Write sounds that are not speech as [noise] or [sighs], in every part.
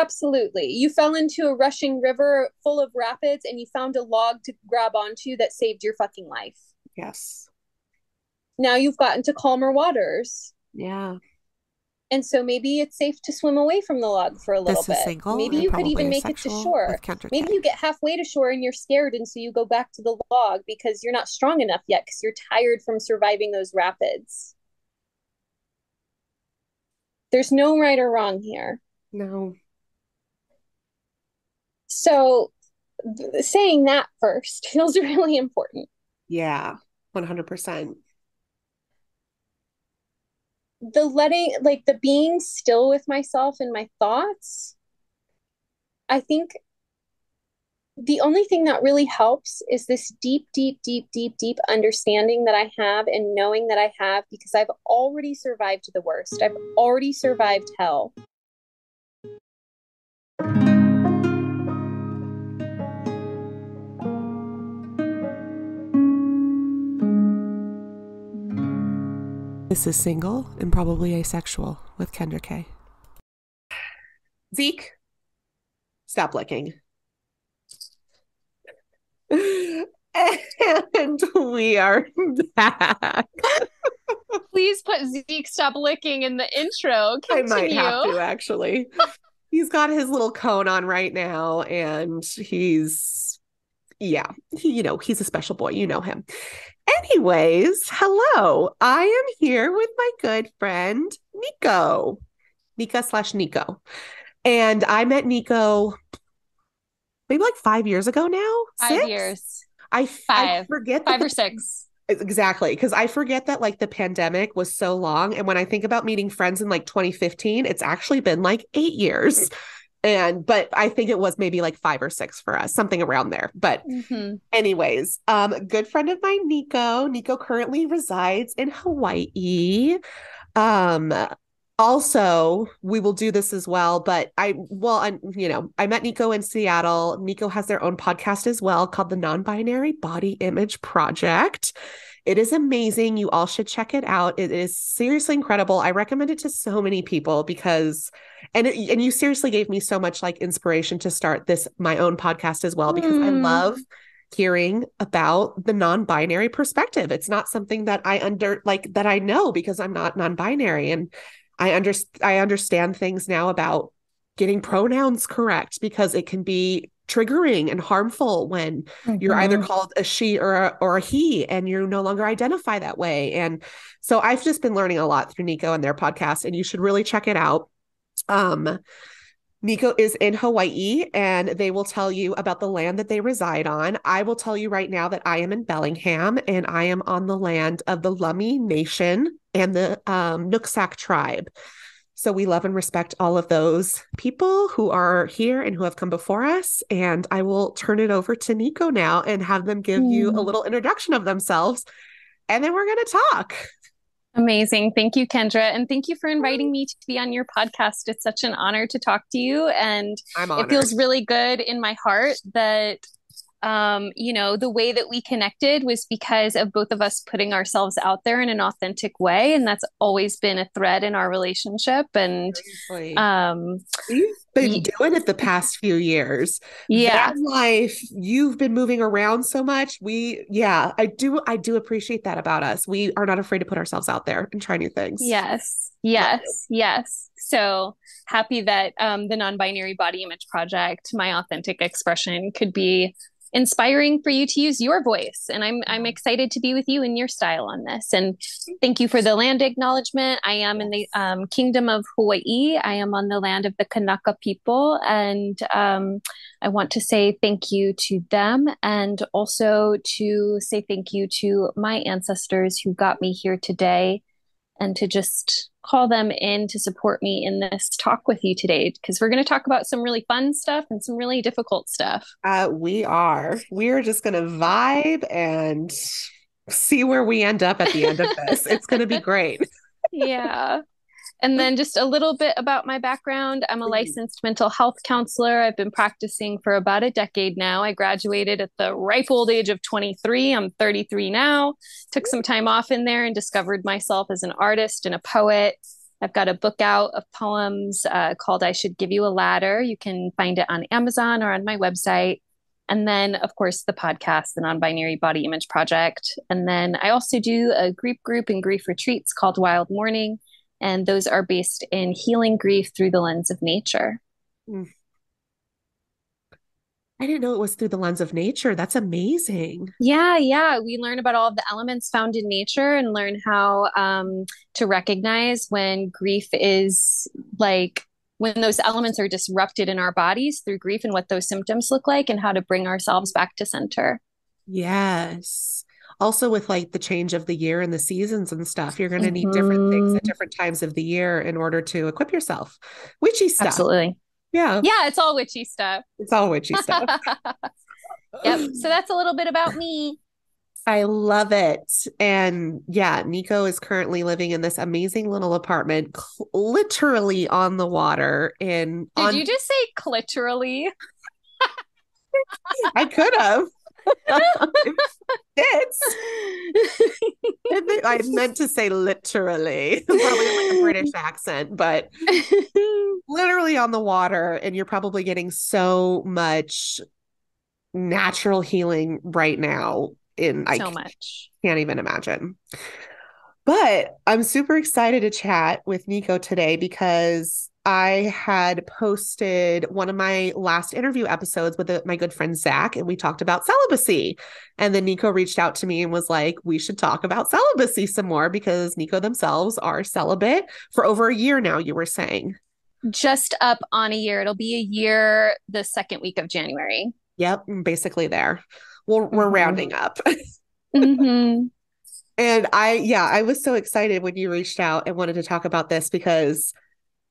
Absolutely. You fell into a rushing river full of rapids and you found a log to grab onto that saved your fucking life. Yes. Now you've gotten to calmer waters. Yeah. And so maybe it's safe to swim away from the log for a little This is bit. maybe you could even make it to shore. Maybe you get halfway to shore and you're scared, and so you go back to the log because you're not strong enough yet because you're tired from surviving those rapids. There's no right or wrong here. No. So saying that first [laughs] feels really important. Yeah. 100%. The letting, like the being still with myself and my thoughts, I think the only thing that really helps is this deep, deep, deep, deep, deep understanding that I have and knowing that I have because I've already survived the worst. I've already survived hell. This is single and probably asexual with Kendra K. Zeke, stop licking. And we are back. Please put Zeke stop licking in the intro. I might have to actually. he's got his little cone on right now, and he's, yeah, he, you know, he's a special boy. You know him. Anyways, hello. I am here with my good friend Nico, Nica slash Nico, and I met Nico maybe like five years ago now. Five Six? years, I, Five. forget that five the or six. Exactly. Because I forget that like the pandemic was so long. And when I think about meeting friends in like 2015, it's actually been like eight years. And, but I think it was maybe like five or six for us, something around there. But, Mhm. anyways, um, good friend of mine, Nico. Nico currently resides in Hawaii. Um, also, we will do this as well, but I, well, I, you know, I met Nico in Seattle. Nico has their own podcast as well called the Non Binary Body Image Project. It is amazing. You all should check it out. It is seriously incredible. I recommend it to so many people because, and it, and you seriously gave me so much like inspiration to start this my own podcast as well because I Mm. love hearing about the non-binary perspective. It's not something that I under like that I know because I'm not non-binary and I under I understand things now about getting pronouns correct because it can be triggering and harmful when you're either Mhm. called a she or a, or a he and you no longer identify that way. And so i've just been learning a lot through nico and their podcast and you should really check it out. Um nico is in hawaii and they will tell you about the land that they reside on. I will tell you right now that i am in bellingham and i am on the land of the lummi nation and the um, nooksack tribe so we love and respect all of those people who are here and who have come before us. And I will turn it over to Nico now and have them give you a Mm. little introduction of themselves. And then we're going to talk. Amazing. Thank you, Kendra. And thank you for inviting me to be on your podcast. It's such an honor to talk to you. And it feels really good in my heart that um you know the way that we connected was because of both of us putting ourselves out there in an authentic way and that's always been a thread in our relationship and Seriously. um You've been ye- doing it the past few years. yeah Van life, you've been moving around so much. We, yeah, I do, I do appreciate that about us. We are not afraid to put ourselves out there and try new things. Yes, yes, yes. So happy that um, the non-binary body image project, my authentic expression, could be inspiring for you to use your voice. And I'm I'm excited to be with you in your style on this. And thank you for the land acknowledgement. I am in the um, kingdom of Hawaii. I am on the land of the Kanaka people, and um, I want to say thank you to them, and also to say thank you to my ancestors who got me here today and to just call them in to support me in this talk with you today because we're going to talk about some really fun stuff and some really difficult stuff. Uh, we are. We're just going to vibe and see where we end up at the end of this. it's going to be [laughs] great. Yeah. And then just a little bit about my background. I'm a licensed mental health counselor. I've been practicing for about a decade now. I graduated at the ripe old age of 23. I'm 33 now. Took some time off in there and discovered myself as an artist and a poet. I've got a book out of poems uh, called I Should Give You a Ladder. You can find it on Amazon or on my website. And then, of course, the podcast, the Non Binary Body Image Project. And then I also do a grief group and grief retreats called Wild Mourning. And those are based in healing grief through the lens of nature. Mm. I didn't know it was through the lens of nature. That's amazing. Yeah, yeah. We learn about all of the elements found in nature and learn how um, to recognize when grief is like when those elements are disrupted in our bodies through grief and what those symptoms look like and how to bring ourselves back to center. Yes. Also, with like the change of the year and the seasons and stuff, you're going to mm-hmm. need different things at mm-hmm. different times of the year in order to equip yourself. Witchy stuff. Absolutely. Yeah. Yeah, it's all witchy stuff. It's all witchy stuff. [laughs] yep. So [laughs] that's a little bit about me. I love it. And yeah, Nico is currently living in this amazing little apartment, cl- literally on the water. In did on- you just say literally? [laughs] I could have. It's I meant to say literally, [laughs] probably like a British accent, but [laughs] literally on the water, and you're probably getting so much natural healing right now. In so I much, can't even imagine. But I'm super excited to chat with Nico today because I had posted one of my last interview episodes with my good friend Zach, and we talked about celibacy. And then Nico reached out to me and was like, We should talk about celibacy some more because Nico themselves are celibate for over a year now, you were saying. Just up on a year. It'll be a year the second week of January. Yep, basically there. We're, we're mm-hmm. rounding up. [laughs] mm-hmm. And I, yeah, I was so excited when you reached out and wanted to talk about this because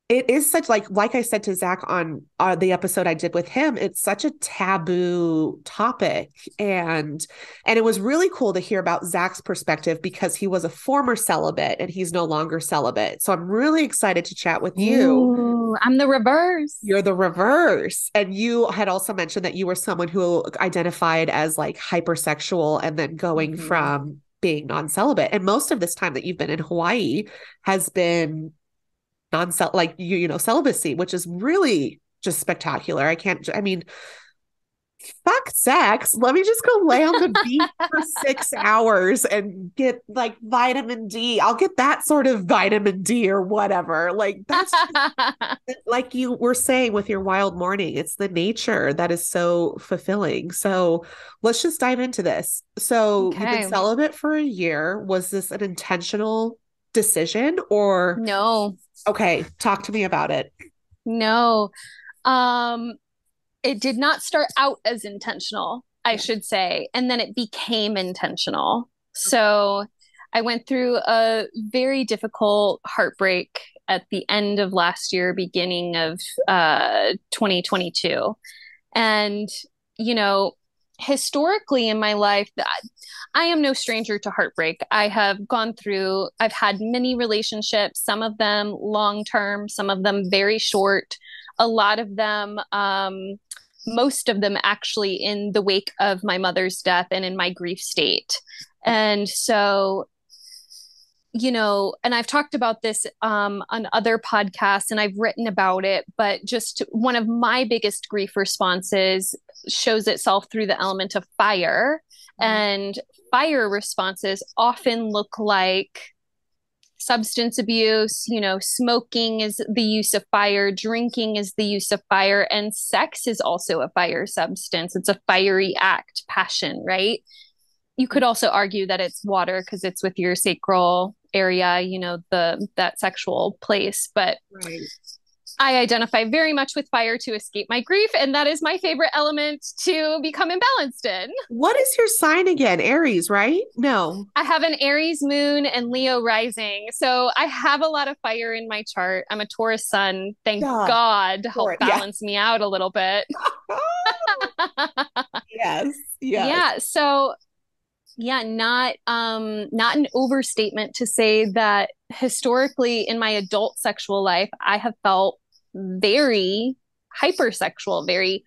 it is such like like I said to Zach on uh, the episode I did with him, it's such a taboo topic, and and it was really cool to hear about Zach's perspective because he was a former celibate and he's no longer celibate. So I'm really excited to chat with you. Ooh, I'm the reverse. You're the reverse, and you had also mentioned that you were someone who identified as like hypersexual and then going mm-hmm. from being non-celibate and most of this time that you've been in Hawaii has been non like you you know celibacy which is really just spectacular. I can't i mean fuck sex. Let me just go lay on the beach [laughs] for six hours and get like vitamin d. I'll get that sort of vitamin d or whatever. Like that's [laughs] like you were saying with your Wild Mourning. it's the nature that is so fulfilling. So let's just dive into this. So okay. you've been celibate for a year. Was this an intentional decision or no okay talk to me about it. No um it did not start out as intentional i should say and then it became intentional. So i went through a very difficult heartbreak at the end of last year beginning of uh 2022 and you know historically in my life i am no stranger to heartbreak. I have gone through i've had many relationships some of them long term some of them very short. A lot of them um, most of them actually in the wake of my mother's death and in my grief state. And so you know, and I've talked about this um, on other podcasts and I've written about it, but just one of my biggest grief responses shows itself through the element of fire. Mm-hmm. And fire responses often look like substance abuse, you know, smoking is the use of fire, drinking is the use of fire, and sex is also a fire substance. It's a fiery act, passion, right? You could also argue that it's water because it's with your sacral area, you know, the that sexual place, but right. I identify very much with fire to escape my grief, and that is my favorite element to become imbalanced in. What is your sign again? Aries, right? No. I have an Aries moon and Leo rising. So I have a lot of fire in my chart. I'm a Taurus sun. Thank yeah. God to help balance yeah. me out a little bit. [laughs] [laughs] yes. Yes. Yeah. So yeah not um not an overstatement to say that historically in my adult sexual life i have felt very hypersexual very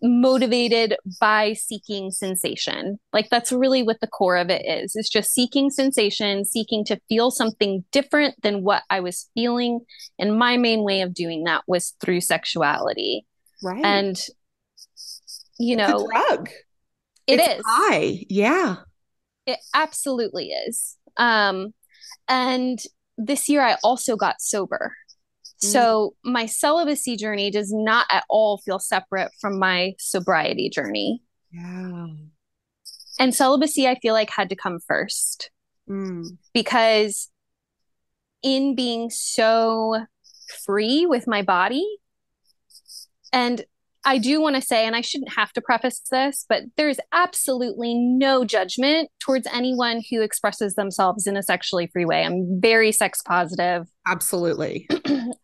motivated by seeking sensation. Like that's really what the core of it is. It's just seeking sensation, seeking to feel something different than what I was feeling. And my main way of doing that was through sexuality. Right. And you It's know, drug. it It's is. high. Yeah. It absolutely is. Um, and this year I also got sober. So my celibacy journey does not at all feel separate from my sobriety journey. Yeah. And celibacy, I feel like, had to come first Mm. because in being so free with my body, and I do want to say, and I shouldn't have to preface this, but there's absolutely no judgment towards anyone who expresses themselves in a sexually free way. I'm very sex positive. [clears throat] Absolutely.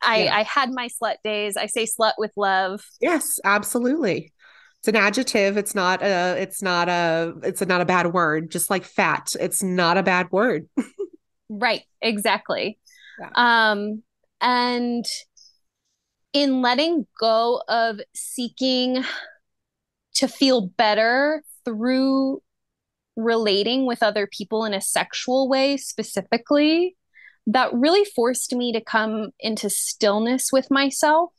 I, Yeah. I had my slut days. I say slut with love. Yes, absolutely. It's an adjective. It's not a it's not a it's not a bad word. Just like fat. It's not a bad word. [laughs] Right, exactly. Yeah. Um, and in letting go of seeking to feel better through relating with other people in a sexual way specifically, that really forced me to come into stillness with myself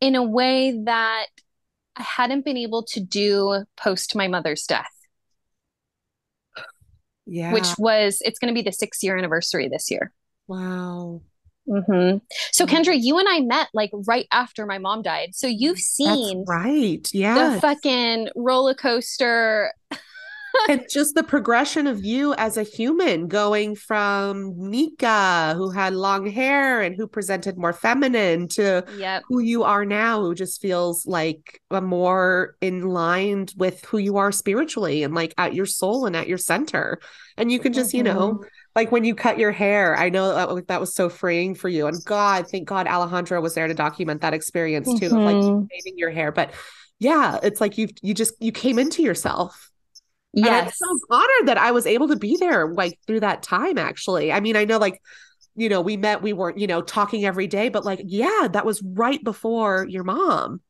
in a way that I hadn't been able to do post my mother's death, Yeah. which was, it's going to be the six year anniversary this year. wow. Hmm So Mhm. Kendra, you and I met like right after my mom died. So you've That's seen right. the fucking roller coaster. [laughs] and just the progression of you as a human going from Nica, who had long hair and who presented more feminine, to Yep. who you are now, who just feels like a more in line with who you are spiritually and like at your soul and at your center. And you can just, you know, Mhm. Like when you cut your hair, I know that, was- that was so freeing for you. And God, thank God Alejandro was there to document that experience too, of like shaving your hair. But yeah, it's like you you just you came into yourself. And I'm so honored that I was able to be there like through that time actually. I mean, I know like you know, we met, we weren't, you know, talking every day, but like, yeah, that was right before your mom.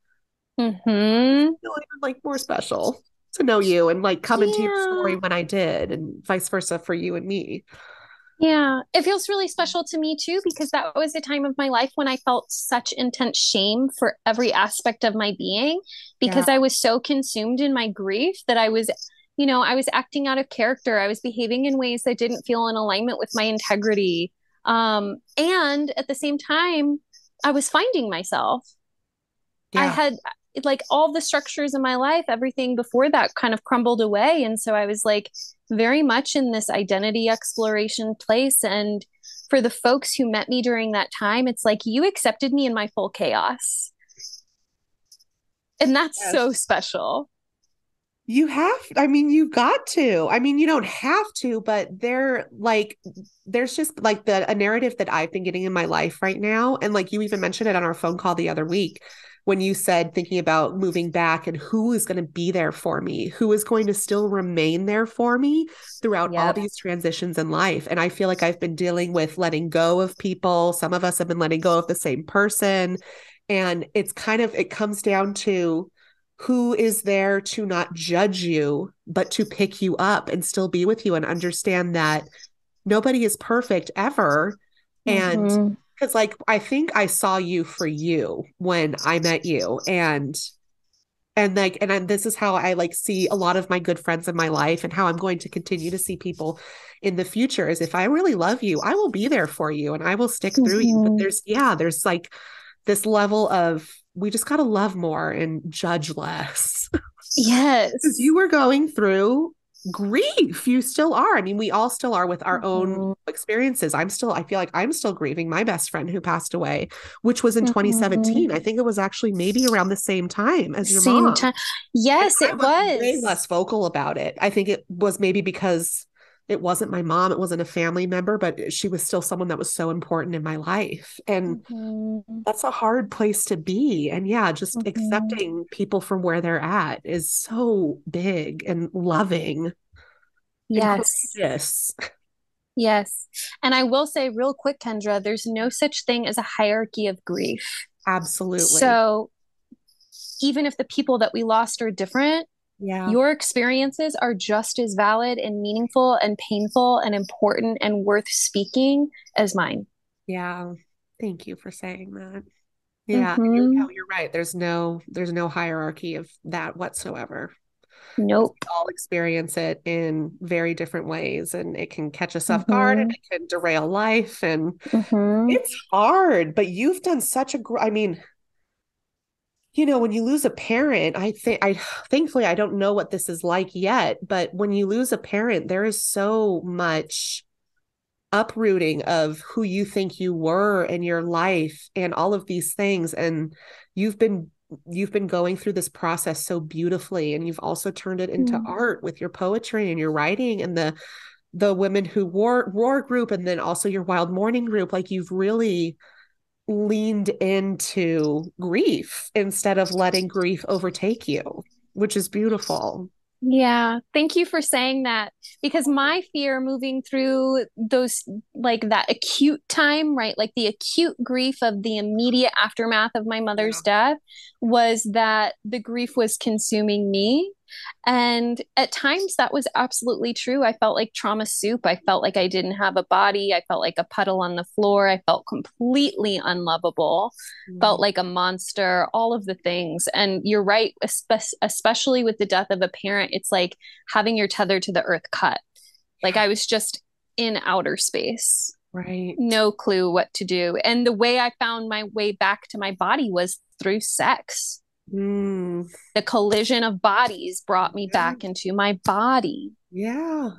mm-hmm. Like more special to know you and like come into your story when I did, and vice versa for you and me. Yeah. It feels really special to me too, because that was a time of my life when I felt such intense shame for every aspect of my being because I was so consumed in my grief that I was, you know, I was acting out of character. I was behaving in ways that didn't feel in alignment with my integrity. Um, and at the same time, I was finding myself. I Yeah. Had like all the structures in my life, everything before that kind of crumbled away. And so I was like very much in this identity exploration place. And for the folks who met me during that time, it's like you accepted me in my full chaos. And that's so special. You have, I mean, you got to. I mean, you don't have to, but they're like, there's just like the a narrative that I've been getting in my life right now. And like you even mentioned it on our phone call the other week when you said thinking about moving back and who is going to be there for me, who is going to still remain there for me throughout all these transitions in life. And I feel like I've been dealing with letting go of people. Some of us have been letting go of the same person. And it's kind of, it comes down to, who is there to not judge you, but to pick you up and still be with you and understand that nobody is perfect ever. And Mhm. Because, like, I think I saw you for you when I met you. And, and like, and then this is how I like see a lot of my good friends in my life and how I'm going to continue to see people in the future is if I really love you, I will be there for you and I will stick through you. But Mhm. there's, yeah, there's like this level of we just got to love more and judge less. [laughs] yes. You were going through grief. You still are. I mean, we all still are with our own Mhm. experiences. I'm still, I feel like I'm still grieving my best friend who passed away, which was in Mhm. 2017. I think it was actually maybe around the same time as your Same mom. time. Yes, it was way was. less vocal about it. I think it was maybe because it wasn't my mom, it wasn't a family member, but she was still someone that was so important in my life. And Mhm. that's a hard place to be. And yeah, just Mhm. accepting people from where they're at is so big and loving Yes. Yes. Yes. And I will say real quick, Kendra, there's no such thing as a hierarchy of grief. Absolutely. So even if the people that we lost are different, Yeah. your experiences are just as valid and meaningful and painful and important and worth speaking as mine. Yeah. Thank you for saying that. Yeah, and you're, you're right. There's no there's no hierarchy of that whatsoever. Nope. We all experience it in very different ways, and it can catch us off guard, and it can derail life, and Mhm. it's hard. But you've done such a gr- I mean, you know, when you lose a parent, I think I [sighs] thankfully I don't know what this is like yet, but when you lose a parent, there is so much uprooting of who you think you were in your life and all of these things and you've been you've been going through this process so beautifully and you've also turned it into Mm. art with your poetry and your writing and the the women who war roar group and then also your Wild Mourning group like you've really leaned into grief instead of letting grief overtake you which is beautiful Yeah, thank you for saying that because my fear moving through those like that acute time, right? Like the acute grief of the immediate aftermath of my mother's death was that the grief was consuming me. And at times that was absolutely true. I felt like trauma soup. I felt like I didn't have a body. I felt like a puddle on the floor. I felt completely unlovable. felt mm. like a monster, all of the things. And you're right, espe- especially with the death of a parent, it's like having your tether to the earth cut. Like I was just in outer space, right no clue what to do. And the way I found my way back to my body was through sex. Mm, The collision of bodies brought me Yeah. back into my body. yeah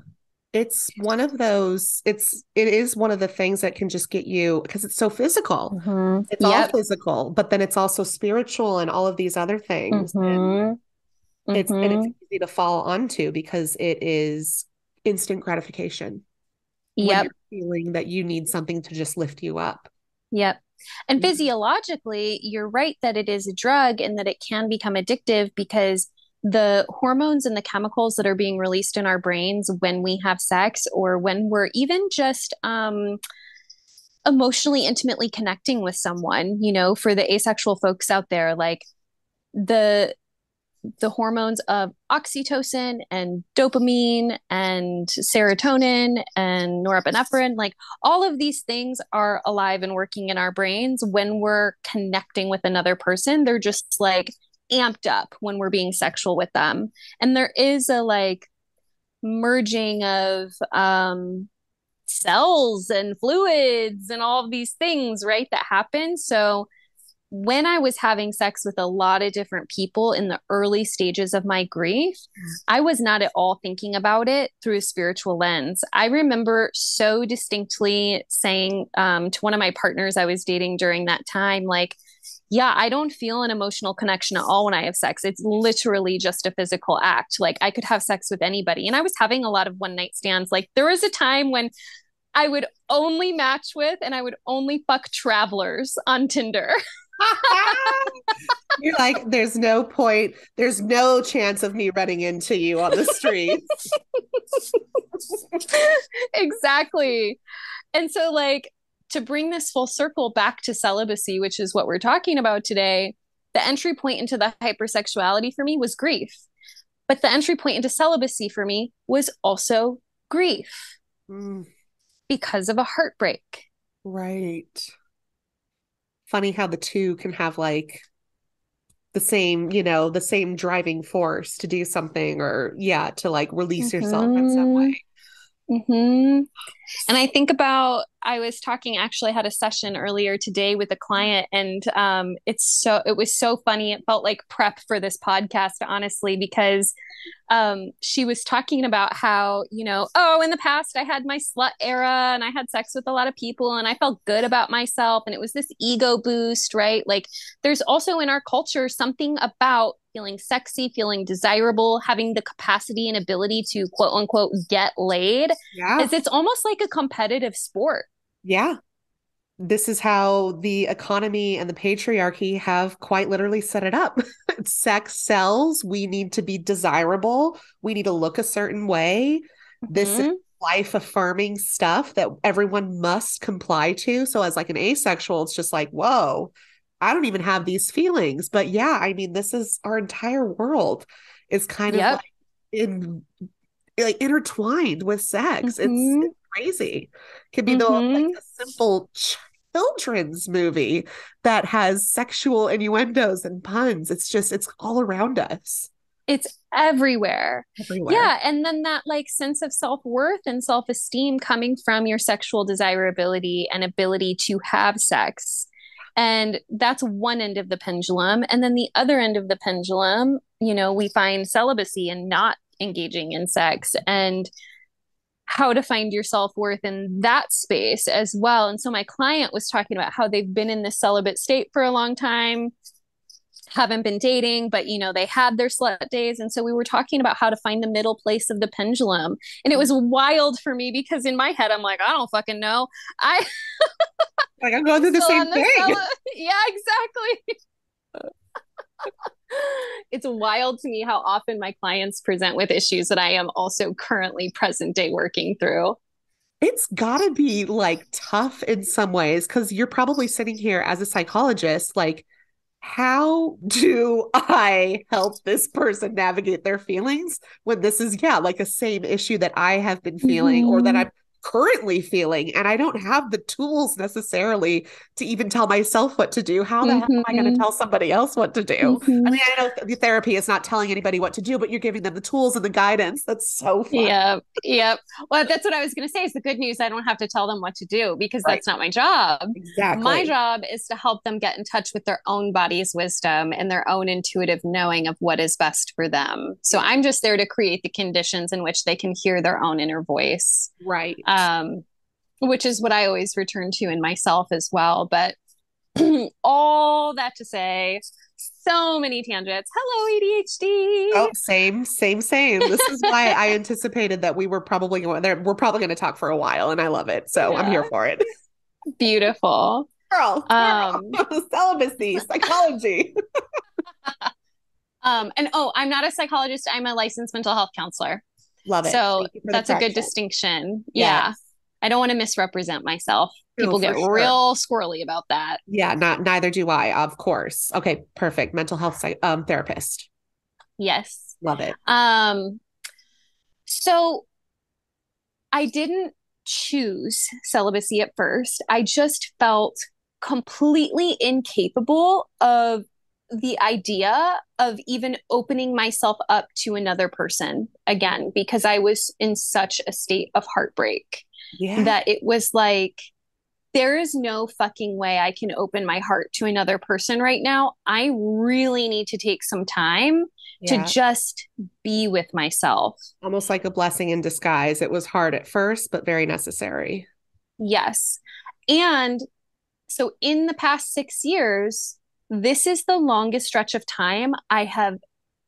it's one of those it's it is one of the things that can just get you because it's so physical it's all physical but then it's also spiritual and all of these other things and Mhm. it's and it's easy to fall onto because it is instant gratification Yep. feeling that you need something to just lift you up Yep. And Mhm. physiologically, you're right that it is a drug and that it can become addictive because the hormones and the chemicals that are being released in our brains when we have sex or when we're even just um, emotionally intimately connecting with someone, you know, for the asexual folks out there, like the the hormones of oxytocin and dopamine and serotonin and norepinephrine like all of these things are alive and working in our brains. When we're connecting with another person they're just like amped up when we're being sexual with them. And there is a like merging of um cells and fluids and all of these things right that happen. So when I was having sex with a lot of different people in the early stages of my grief, I was not at all thinking about it through a spiritual lens. I remember so distinctly saying um, to one of my partners I was dating during that time, like, yeah, I don't feel an emotional connection at all when I have sex. It's literally just a physical act. Like, I could have sex with anybody. And I was having a lot of one night stands. Like, there was a time when I would only match with and I would only fuck travelers on Tinder. [laughs] [laughs] You're like, there's no point, there's no chance of me running into you on the streets. [laughs] exactly. And so, like, to bring this full circle back to celibacy, which is what we're talking about today, the entry point into the hypersexuality for me was grief. But the entry point into celibacy for me was also grief Mm, because of a heartbreak. right. Funny how the two can have like the same, you know, the same driving force to do something or yeah, to like release yourself in some Mhm. way. hmm And I think about, I was talking, actually had a session earlier today with a client and um, it's so, it was so funny. It felt like prep for this podcast, honestly, because um, she was talking about how, you know, oh, in the past I had my slut era and I had sex with a lot of people and I felt good about myself. And it was this ego boost, right? Like there's also in our culture something about feeling sexy, feeling desirable, having the capacity and ability to quote unquote get laid. Yeah. Is it's almost like a competitive sport. Yeah. This is how the economy and the patriarchy have quite literally set it up. [laughs] Sex sells. We need to be desirable. We need to look a certain way. This is Mhm. life affirming stuff that everyone must comply to. So, as like an asexual, it's just like, whoa, I don't even have these feelings. But yeah, I mean, this is our entire world is kind Yep. of like in like intertwined with sex. Mhm. It's, crazy. Could be the like Mhm. a simple children's movie that has sexual innuendos and puns. It's just it's all around us It's everywhere. everywhere. Yeah. And then that like sense of self worth and self esteem coming from your sexual desirability and ability to have sex. And that's one end of the pendulum. And then the other end of the pendulum, you know, we find celibacy and not engaging in sex and how to find your self worth in that space as well. And so my client was talking about how they've been in this celibate state for a long time, haven't been dating, but you know, they had their slut days. And so we were talking about how to find the middle place of the pendulum. And it was wild for me because in my head, I'm like, I don't fucking know. I Like I'm going through the [laughs] same the thing. celi- [laughs] yeah, exactly. [laughs] [laughs] it's wild to me how often my clients present with issues that I am also currently present day working through. It's gotta be like tough in some ways because you're probably sitting here as a psychologist, like, how do I help this person navigate their feelings when this is, yeah, like a same issue that I have been feeling or that Mhm. Currently feeling, and I don't have the tools necessarily to even tell myself what to do. How the hell am I going to tell somebody else what to do? I mean, I know th- therapy is not telling anybody what to do, but you're giving them the tools and the guidance. That's so fun. Yep. Yep. Well, that's what I was going to say is the good news. I don't have to tell them what to do because Right. that's not my job. Exactly. My job is to help them get in touch with their own body's wisdom and their own intuitive knowing of what is best for them. So I'm just there to create the conditions in which they can hear their own inner voice, Right. um, which is what I always return to in myself as well. But [clears throat] all that to say, so many tangents. Hello, ADHD. Oh, same, same, same. This is why [laughs] I anticipated that we were probably going there. We're probably going to talk for a while, and I love it. So I'm here for it. Beautiful. Girl, Um, girl. [laughs] celibacy, psychology. [laughs] Um, and oh, I'm not a psychologist. I'm a licensed mental health counselor. Love it. So Thank you for the that's a good distinction. Yeah. Yes. I don't want to misrepresent myself. No, People get sure. real squirrely about that. Yeah, not neither do I, of course. Okay, perfect. Mental health psych- um therapist. Yes. Love it. Um, so I didn't choose celibacy at first. I just felt completely incapable of the idea of even opening myself up to another person again because I was in such a state of heartbreak. Yeah. that it was like there is no fucking way I can open my heart to another person right now. I really need to take some time Yeah. to just be with myself. Almost like a blessing in disguise. It was hard at first, but very necessary. Yes. And so in the past 6 years, this is the longest stretch of time I have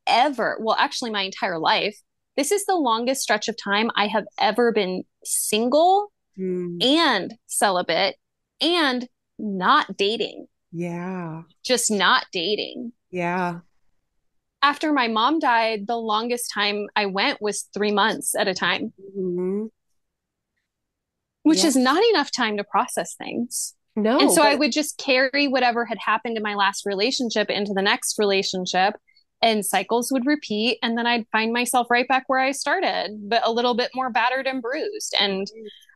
ever, well actually my entire life. This is the longest stretch of time I have ever been single Mm, and celibate and not dating, yeah. just not dating. Yeah. After my mom died, the longest time I went was three months at a time, Mhm. which Yeah. is not enough time to process things. No. and so I would just carry whatever had happened in my last relationship into the next relationship, and cycles would repeat. And then I'd find myself right back where I started, but a little bit more battered and bruised. And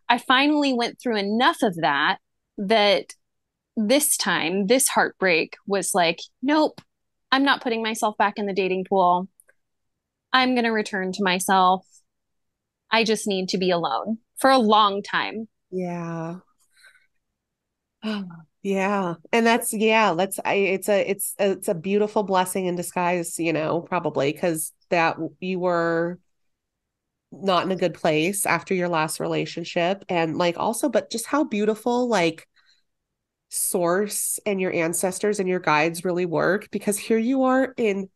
I finally went through enough of that that this time, this heartbreak was like, nope, I'm not putting myself back in the dating pool. I'm going to return to myself. I just need to be alone for a long time. Yeah. [gasps] Yeah. And that's yeah, that's I it's a it's it's a beautiful blessing in disguise, you know, probably because that you were not in a good place after your last relationship and like also but just how beautiful like source and your ancestors and your guides really work because here you are in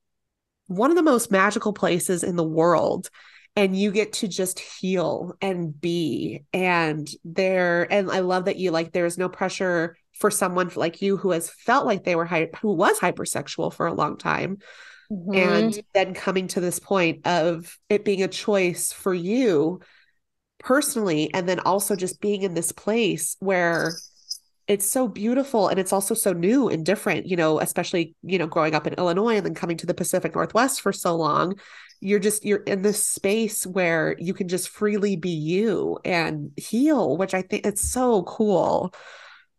one of the most magical places in the world and you get to just heal and be and there and i love that you like there's no pressure for someone like you who has felt like they were hy- who was hypersexual for a long time Mhm. and then coming to this point of it being a choice for you personally and then also just being in this place where it's so beautiful and it's also so new and different you know especially you know growing up in illinois and then coming to the pacific northwest for so long you're just you're in this space where you can just freely be you and heal which i think it's so cool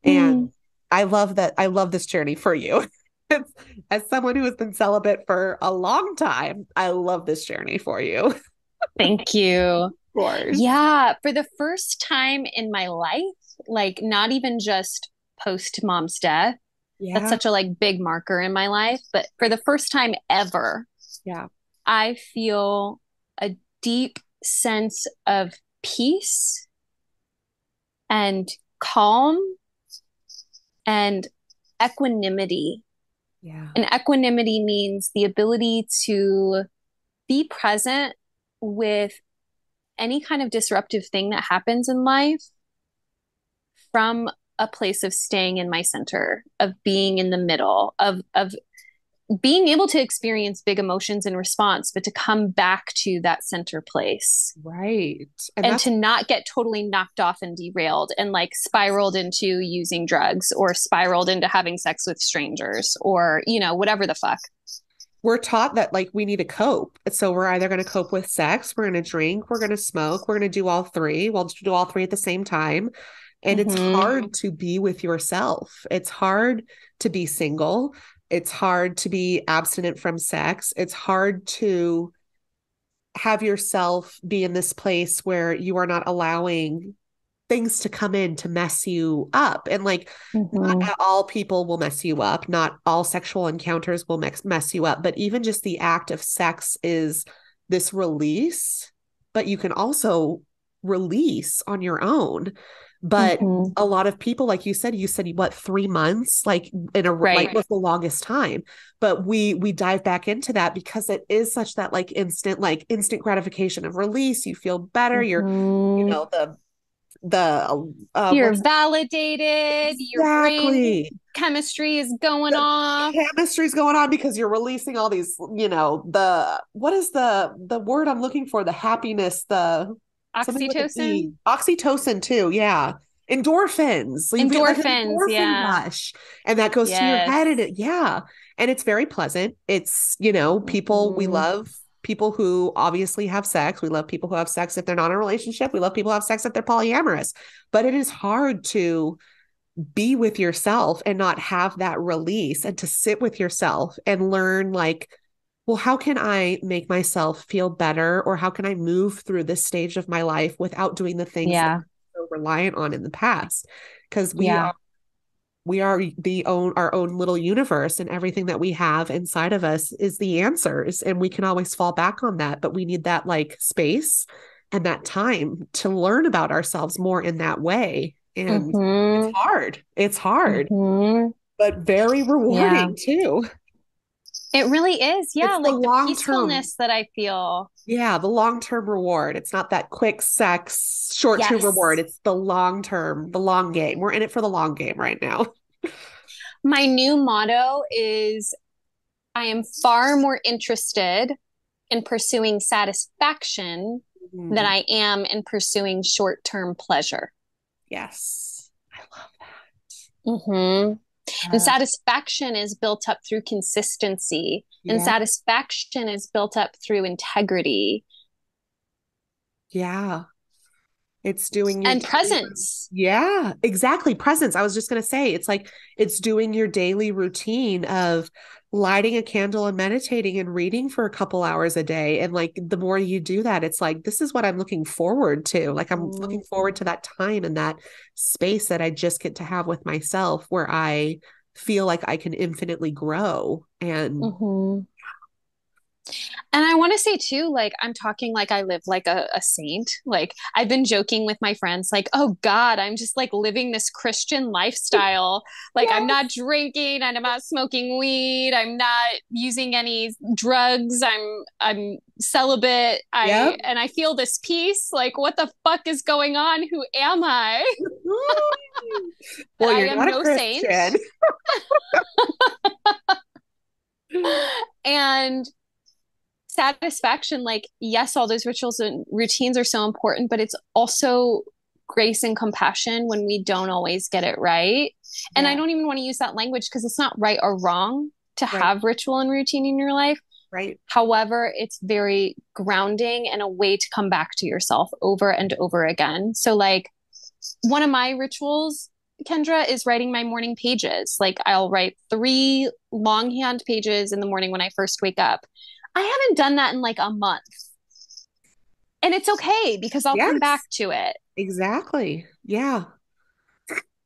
mm. and i love that i love this journey for you [laughs] as someone who has been celibate for a long time i love this journey for you [laughs] thank you Of course. yeah for the first time in my life like not even just post mom's death. Yeah. That's such a like big marker in my life, but for the first time ever, yeah. I feel a deep sense of peace and calm and equanimity. Yeah. And equanimity means the ability to be present with any kind of disruptive thing that happens in life from a place of staying in my center, of being in the middle, of of being able to experience big emotions in response, but to come back to that center place. Right. And, and to not get totally knocked off and derailed and like spiraled into using drugs or spiraled into having sex with strangers or, you know, whatever the fuck. We're taught that like we need to cope. So we're either going to cope with sex, we're going to drink, we're going to smoke, we're going to do all three. We'll do all three at the same time and mm-hmm. it's hard to be with yourself. It's hard to be single. It's hard to be abstinent from sex. It's hard to have yourself be in this place where you are not allowing things to come in to mess you up. And like, mm-hmm. not all people will mess you up. Not all sexual encounters will mess, mess you up. But even just the act of sex is this release, but you can also release on your own but mm-hmm. a lot of people like you said you said what three months like in a right. like was the longest time but we we dive back into that because it is such that like instant like instant gratification of release you feel better mm-hmm. you're you mm-hmm. know the the uh, you're validated exactly. your brain chemistry is going the off chemistry is going on because you're releasing all these you know the what is the the word i'm looking for the happiness the oxytocin? Oxytocin too yeah. Endorphins. So endorphins like endorphin yeah. rush, and that goes yes. to your head and it yeah. And it's very pleasant. It's you know people mm. we love people who obviously have sex. We love people who have sex if they're not in a relationship. We love people who have sex if they're polyamorous. But it is hard to be with yourself and not have that release and to sit with yourself and learn like well, how can I make myself feel better or how can I move through this stage of my life without doing the things yeah. so reliant on in the past? Because we yeah. are we are the own our own little universe and everything that we have inside of us is the answers and we can always fall back on that but we need that like space and that time to learn about ourselves more in that way and mm-hmm. it's hard it's hard mm-hmm. but very rewarding yeah. too it really is. Yeah. It's like the, the peacefulness that I feel. Yeah. The long term reward. It's not that quick sex, short term yes. reward. It's the long term, the long game. We're in it for the long game right now. [laughs] My new motto is I am far more interested in pursuing satisfaction mm-hmm. than I am in pursuing short term pleasure. Yes. I love that. Mm-hmm. And satisfaction is built up through consistency, yeah. and satisfaction is built up through integrity. Yeah. It's doing and presence. Yeah, exactly. Presence. I was just going to say, it's like it's doing your daily routine of lighting a candle and meditating and reading for a couple hours a day. And like the more you do that, it's like, this is what I'm looking forward to. Like I'm mm-hmm. looking forward to that time and that space that I just get to have with myself where I feel like I can infinitely grow. And mm-hmm. And I want to say too, like I'm talking like I live like a, a, saint. Like I've been joking with my friends, like, oh God, I'm just like living this Christian lifestyle. Like yes. I'm not drinking and I'm not smoking weed. I'm not using any drugs. I'm I'm celibate. I yep. and I feel this peace. Like, what the fuck is going on? Who am I? Mm-hmm. [laughs] well, you're I am not no saint. [laughs] and satisfaction like yes all those rituals and routines are so important but it's also grace and compassion when we don't always get it right And yeah. I don't even want to use that language because it's not right or wrong to right. have ritual and routine in your life. Right. However, it's very grounding and a way to come back to yourself over and over again. So, like, one of my rituals, Kendra, is writing my morning pages. Like, I'll write three longhand pages in the morning when I first wake up. I haven't done that in like a month. And it's okay because I'll yes. come back to it. Exactly. Yeah.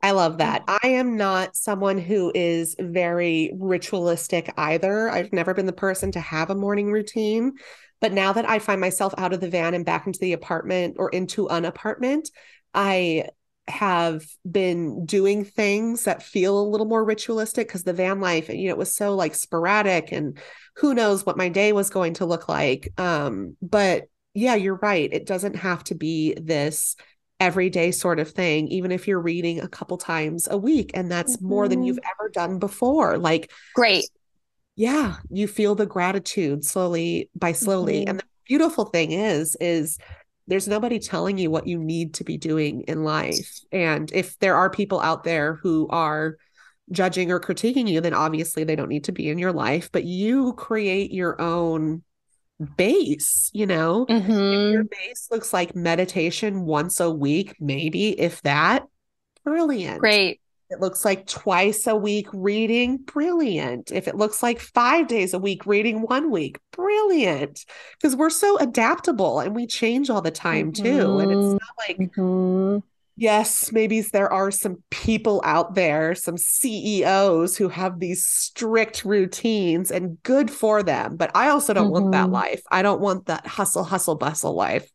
I love that. Mm. I am not someone who is very ritualistic either. I've never been the person to have a morning routine. But now that I find myself out of the van and back into the apartment or into an apartment, I have been doing things that feel a little more ritualistic because the van life, and you know, it was so like sporadic and who knows what my day was going to look like. Um, but yeah, you're right. It doesn't have to be this everyday sort of thing, even if you're reading a couple times a week and that's mm-hmm. more than you've mm-hmm. ever done before. Like, great. Yeah, you feel the gratitude slowly by slowly. Mm-hmm. And the beautiful thing is, is there's nobody telling you what you need to be doing in life. And if there are people out there who are judging or critiquing you, then obviously they don't need to be in your life, but you create your own base, you know? Mm-hmm. your base looks like meditation once a week, maybe if that, brilliant. Great. It looks like twice a week reading, brilliant. If it looks like five days a week reading one week, brilliant. Because we're so adaptable and we change all the time mm-hmm. too. And it's mm-hmm. not like, mm-hmm yes, maybe there are some people out there, some CEOs who have these strict routines and good for them. But I also don't mm-hmm. want that mm-hmm. life. I don't want that hustle, hustle, bustle life.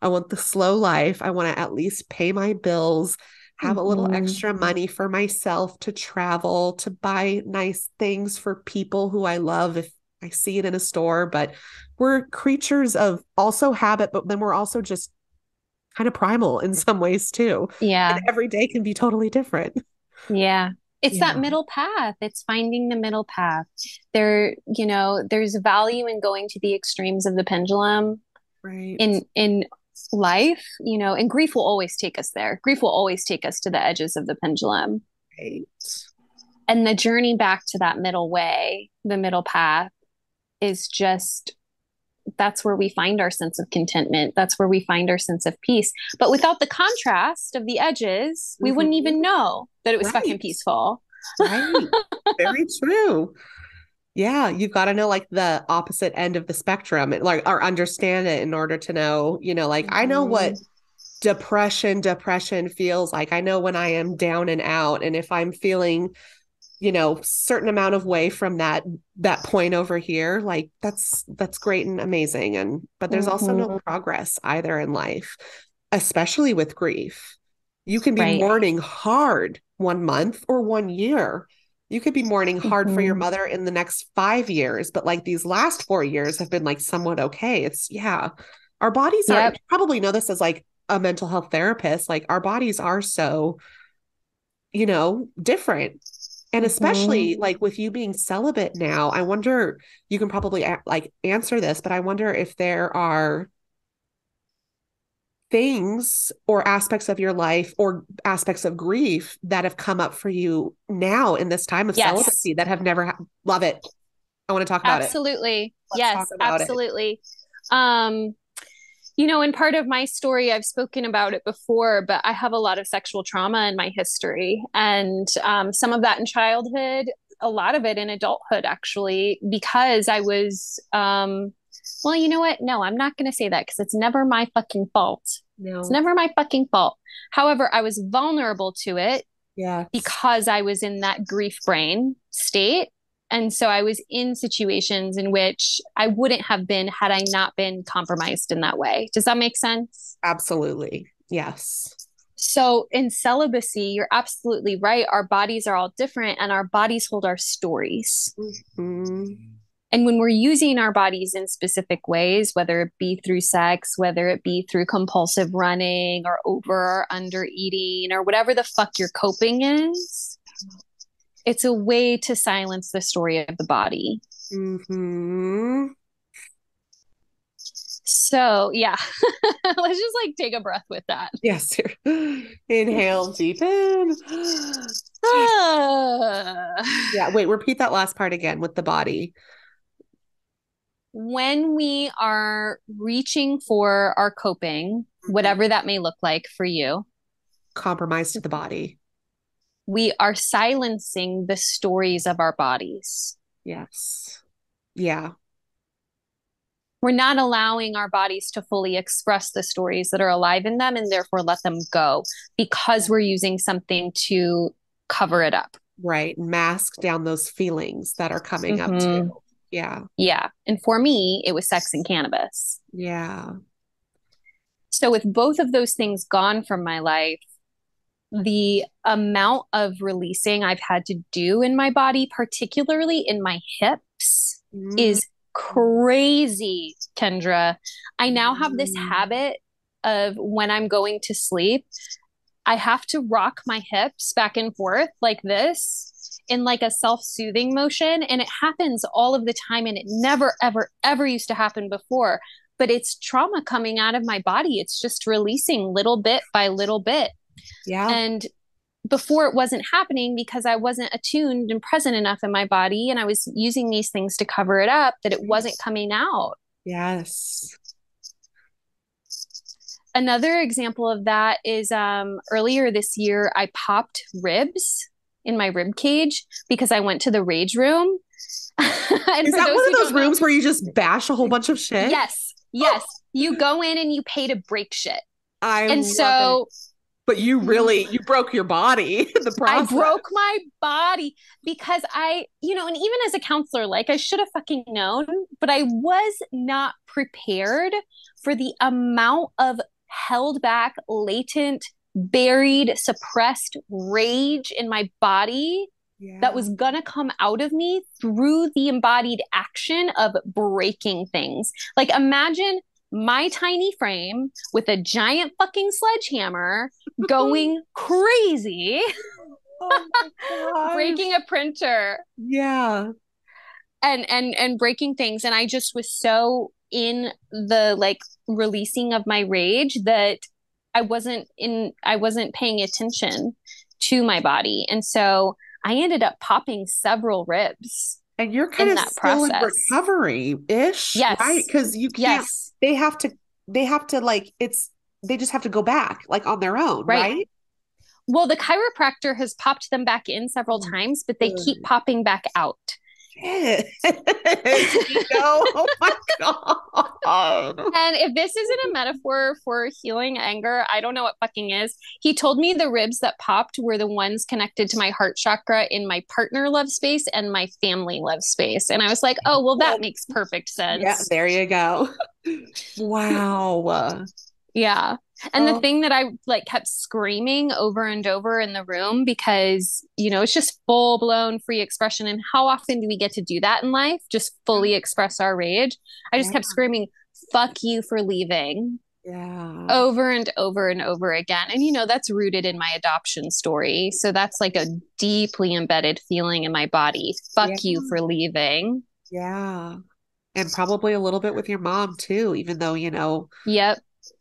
I want the slow life. I want to at least pay my bills, have a little extra mm-hmm. money for myself to travel, to buy nice things for people who I love if I see it in a store. But we're creatures of also habit, but then we're also just kind of primal in some ways too. Yeah. And every day can be totally different. Yeah. It's yeah. that middle path. It's finding the middle path. There, you know, there's value in going to the extremes of the pendulum. Right. In in life, you know, and grief will always take us there. Grief will always take us to the edges of the pendulum. Right. And the journey back to that middle way, the middle path is just that's where we find our sense of contentment. That's where we find our sense of peace. But without the contrast of the edges, we mm-hmm. wouldn't even know that it was right. fucking peaceful. right. Very true. Yeah, you've got to know like the opposite end of the spectrum, like or understand it in order to know, you know, like mm-hmm. I know what mm-hmm. depression depression feels like. I know when I am down and out and if I'm feeling you know certain amount of way from that that point over here like that's that's great and amazing and but there's mm-hmm. also no mm-hmm. progress either in life especially with grief you can be right. mourning hard one month or one year you could be mourning hard mm-hmm. for your mm-hmm. mother in the next 5 years but like these last 4 years have been like somewhat okay it's yeah our bodies yep. are probably know this as like a mental health therapist like our bodies are so you know different and especially mm-hmm. like with you being celibate now i wonder you can probably like answer this but i wonder if there are things or aspects of your life or aspects of grief that have come up for you now in this time of yes. celibacy that have never ha- love it i want to talk about absolutely. it absolutely yes absolutely um you know, in part of my story, I've spoken about it before, but I have a lot of sexual trauma in my history. And um, some of that in childhood, a lot of it in adulthood, actually, because I was, um, well, you know what? No, I'm not going to say that because it's never my fucking fault. No. It's never my fucking fault. However, I was vulnerable to it. Yeah. Because I was in that grief brain state and so I was in situations in which I wouldn't have been had I not been compromised in that way. Does that make sense? Absolutely. Yes. So in celibacy, you're absolutely right. Our bodies are all different and our bodies hold our stories. Mm-hmm. And when we're using our bodies in specific ways, whether it be through sex, whether it be through compulsive running or over or under eating or whatever the fuck your coping is, it's a way to silence the story of the body. Mm-hmm. So yeah, [laughs] let's just like take a breath with that. Yes. Inhale deep in. [sighs] [sighs] yeah, wait, repeat that last part again with the body. When we are reaching for our coping, whatever that may look like for you, compromise to the body. We are silencing the stories of our bodies. Yes. Yeah. We're not allowing our bodies to fully express the stories that are alive in them and therefore let them go because we're using something to cover it up. Right. Mask down those feelings that are coming mm-hmm. up too. Yeah. Yeah. And for me, it was sex and cannabis. Yeah. So, with both of those things gone from my life, the amount of releasing I've had to do in my body, particularly in my hips, mm. is crazy, Kendra. I now have this mm. habit of when I'm going to sleep, I have to rock my hips back and forth like this in like a self-soothing motion. And it happens all of the time and it never ever ever used to happen before. But it's trauma coming out of my body. It's just releasing little bit by little bit. Yeah. And before it wasn't happening because I wasn't attuned and present enough in my body and I was using these things to cover it up that it wasn't coming out. Yes. Another example of that is um, earlier this year, I popped ribs in my rib cage because I went to the rage room. [laughs] is that one of those rooms know, where you just bash a whole bunch of shit? Yes. Yes. you go in and you pay to break shit. I and so it. But you mm-hmm. really you broke your body [laughs] the process. I broke my body because I, you know, and even as a counselor, like I should have fucking known, but I was not prepared for the amount of held back, latent, buried, suppressed rage in my body yeah. that was gonna come out of me through the embodied action of breaking things. Like imagine my tiny frame with a giant fucking sledgehammer [laughs] going crazy. Oh [laughs] breaking a printer. Yeah. And and and breaking things and I just was so in the like releasing of my rage that I wasn't in I wasn't paying attention to my body. And so I ended up popping several ribs. And you're kind of that still process. in recovery ish. Yes. Right. Cause you can't yes they have to they have to like it's they just have to go back like on their own, right? right? Well, the chiropractor has popped them back in several oh, times, but they keep popping back out. [laughs] [laughs] oh my god. And if this isn't a metaphor for healing anger, I don't know what fucking is. He told me the ribs that popped were the ones connected to my heart chakra in my partner love space and my family love space. And I was like, "Oh, well that makes perfect sense." Yeah, there you go. [laughs] wow. Yeah. And oh. the thing that I like kept screaming over and over in the room because, you know, it's just full blown free expression. And how often do we get to do that in life? Just fully express our rage. I just yeah. kept screaming, fuck you for leaving. Yeah. Over and over and over again. And, you know, that's rooted in my adoption story. So that's like a deeply embedded feeling in my body. Fuck yeah. you for leaving. Yeah. And probably a little bit with your mom too, even though, you know. Yep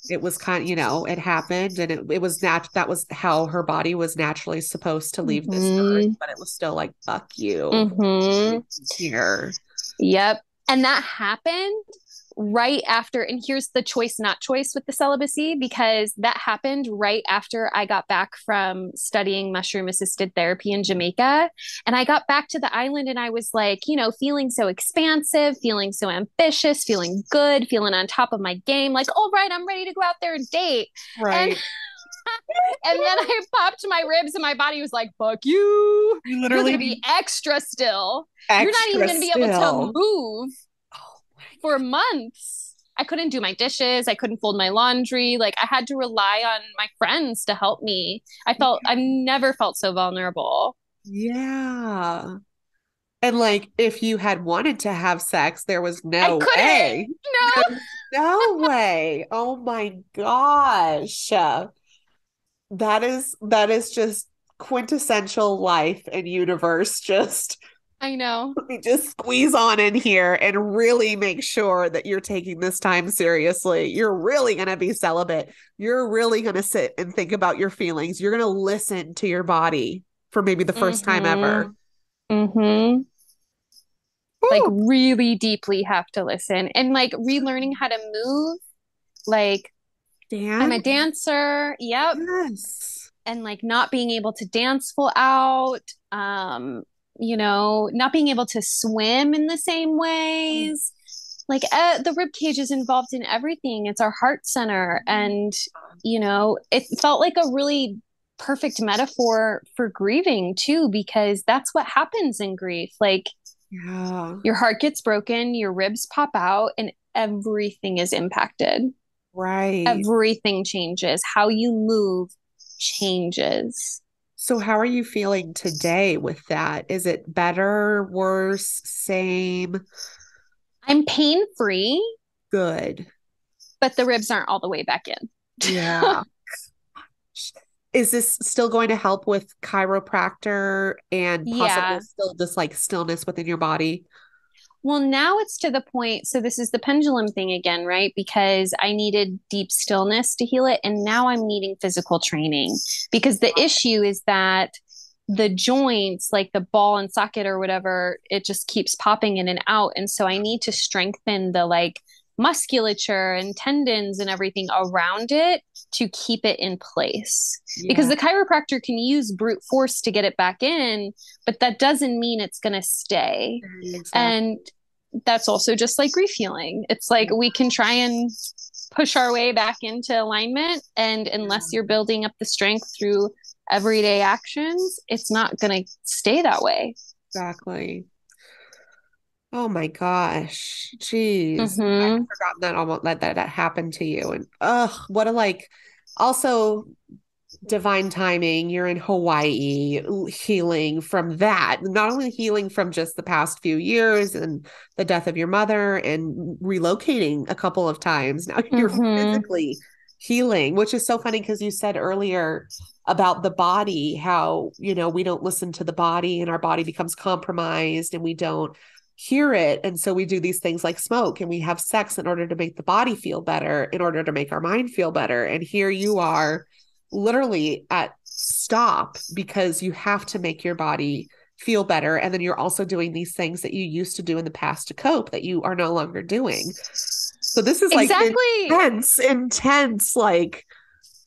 it was kind of, you know, it happened and it, it was nat that was how her body was naturally supposed to leave mm-hmm. this earth, but it was still like, fuck you. Mm-hmm. Here. Yep. And that happened right after and here's the choice not choice with the celibacy because that happened right after I got back from studying mushroom assisted therapy in Jamaica. And I got back to the island and I was like you know feeling so expansive feeling so ambitious feeling good feeling on top of my game like all right I'm ready to go out there and date. Right. and- [laughs] and then I popped my ribs and my body was like, fuck you. You literally You're gonna be extra still. Extra You're not even gonna be able to move for months. I couldn't do my dishes. I couldn't fold my laundry. Like I had to rely on my friends to help me. I felt yeah. I've never felt so vulnerable. Yeah. And like if you had wanted to have sex, there was no way. No. no way. Oh my gosh. That is that is just quintessential life and universe [laughs] just I know. Let me just squeeze on in here and really make sure that you're taking this time seriously. You're really going to be celibate. You're really going to sit and think about your feelings. You're going to listen to your body. for maybe the 1st time ever. Mm-hmm. Like really deeply have to listen and like relearning how to move. Like Dan? I'm a dancer. Yep. Yes. And like not being able to dance full out. Um, you know, not being able to swim in the same ways. Like uh, the rib cage is involved in everything. It's our heart center, and you know, it felt like a really perfect metaphor for grieving too, because that's what happens in grief. Like, Yeah. your heart gets broken, your ribs pop out, and everything is impacted. Right. Everything changes. How you move changes. So, how are you feeling today with that? Is it better, worse, same? I'm pain free, Good. but the ribs aren't all the way back in. Yeah. [laughs] Is this still going to help with chiropractor and possibly Yeah. still just like stillness within your body? Well, now it's to the point. So, this is the pendulum thing again, right? Because I needed deep stillness to heal it. And now I'm needing physical training because the issue is that the joints, like the ball and socket or whatever, it just keeps popping in and out. And so, I need to strengthen the like musculature and tendons and everything around it to keep it in place because the chiropractor can use brute force to get it back in, but that doesn't mean it's going to stay. Mm, exactly. And that's also just like grief healing. It's like we can try and push our way back into alignment. And unless you're building up the strength through everyday actions, it's not going to stay that way. Exactly. Oh my gosh. Jeez. I've Mhm. forgotten that almost that, that that happened to you. And ugh, what a like also divine timing. You're in Hawaii healing from that. Not only healing from just the past few years and the death of your mother and relocating a couple of times. [laughs] Now you're Mhm. physically healing, which is so funny because you said earlier about the body, how, you know, we don't listen to the body and our body becomes compromised and we don't hear it. And so we do these things like smoke and we have sex in order to make the body feel better, in order to make our mind feel better. And here you are literally at stop because you have to make your body feel better. And then you're also doing these things that you used to do in the past to cope that you are no longer doing. So this is like exactly. intense, intense like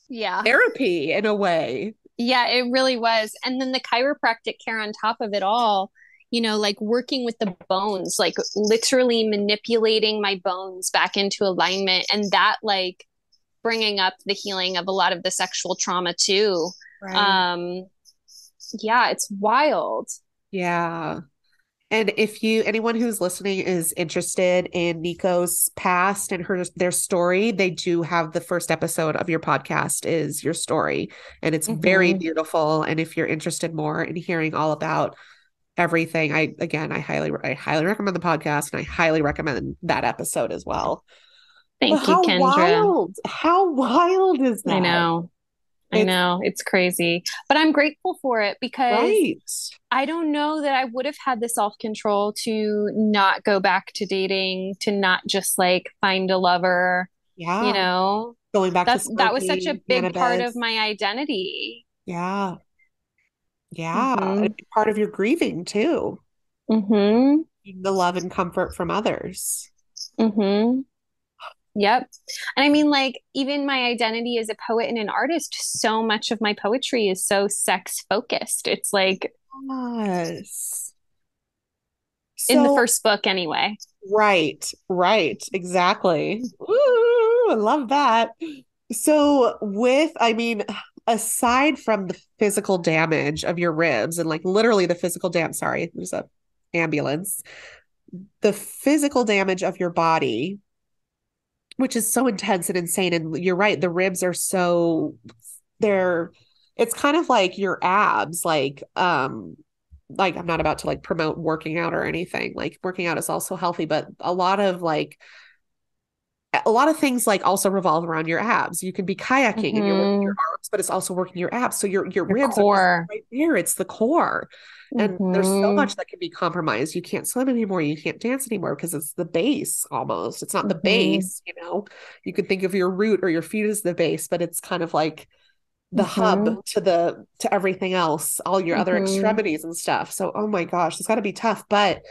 Yeah. therapy in a way. Yeah, it really was. And then the chiropractic care on top of it all, you know, like working with the bones, like literally manipulating my bones back into alignment. And that, like, bringing up the healing of a lot of the sexual trauma too. Um, yeah, it's wild. Yeah. And if you anyone who's listening is interested in Nico's past and her their story, they do have the first episode of your podcast is your story and it's very Mhm. beautiful and if you're interested more in hearing all about everything, I again, I highly I highly recommend the podcast and I highly recommend that episode as well. Thank But you, how Kendra. wild. How wild is that? I know. I It's- know. It's crazy. But I'm grateful for it because Right. I don't know that I would have had the self control to not go back to dating, to not just like find a lover, Yeah. you know? Going back That's to that was such a big part of my identity. Yeah. Yeah. Mhm. and Part of your grieving too. Mm-hmm. The love and comfort from others. Mm-hmm. Yep. And I mean, like, even my identity as a poet and an artist, so much of my poetry is so sex focused. It's like Yes. in the first book, anyway. right, right, exactly. Ooh, I love that. So, with, I mean, aside from the physical damage of your ribs and like literally the physical dam, sorry, there's a ambulance, the physical damage of your body, which is so intense and insane. And you're right, the ribs are so they're it's kind of like your abs, like um like I'm not about to like promote working out or anything. Like working out is also healthy, but a lot of like a lot of things like also revolve around your abs. You can be kayaking and you're working your arms, but it's also working your abs. So your your, Your ribs are core. right there. It's the core. And there's so Mhm. much that can be compromised. You can't swim anymore. You can't dance anymore because it's the base almost. It's not the Mhm. base, you know. You could think of your root or your feet as the base, but it's kind of like the hub to the to everything else, all your other Mhm. extremities and stuff. So, oh my gosh, it's got to be tough. But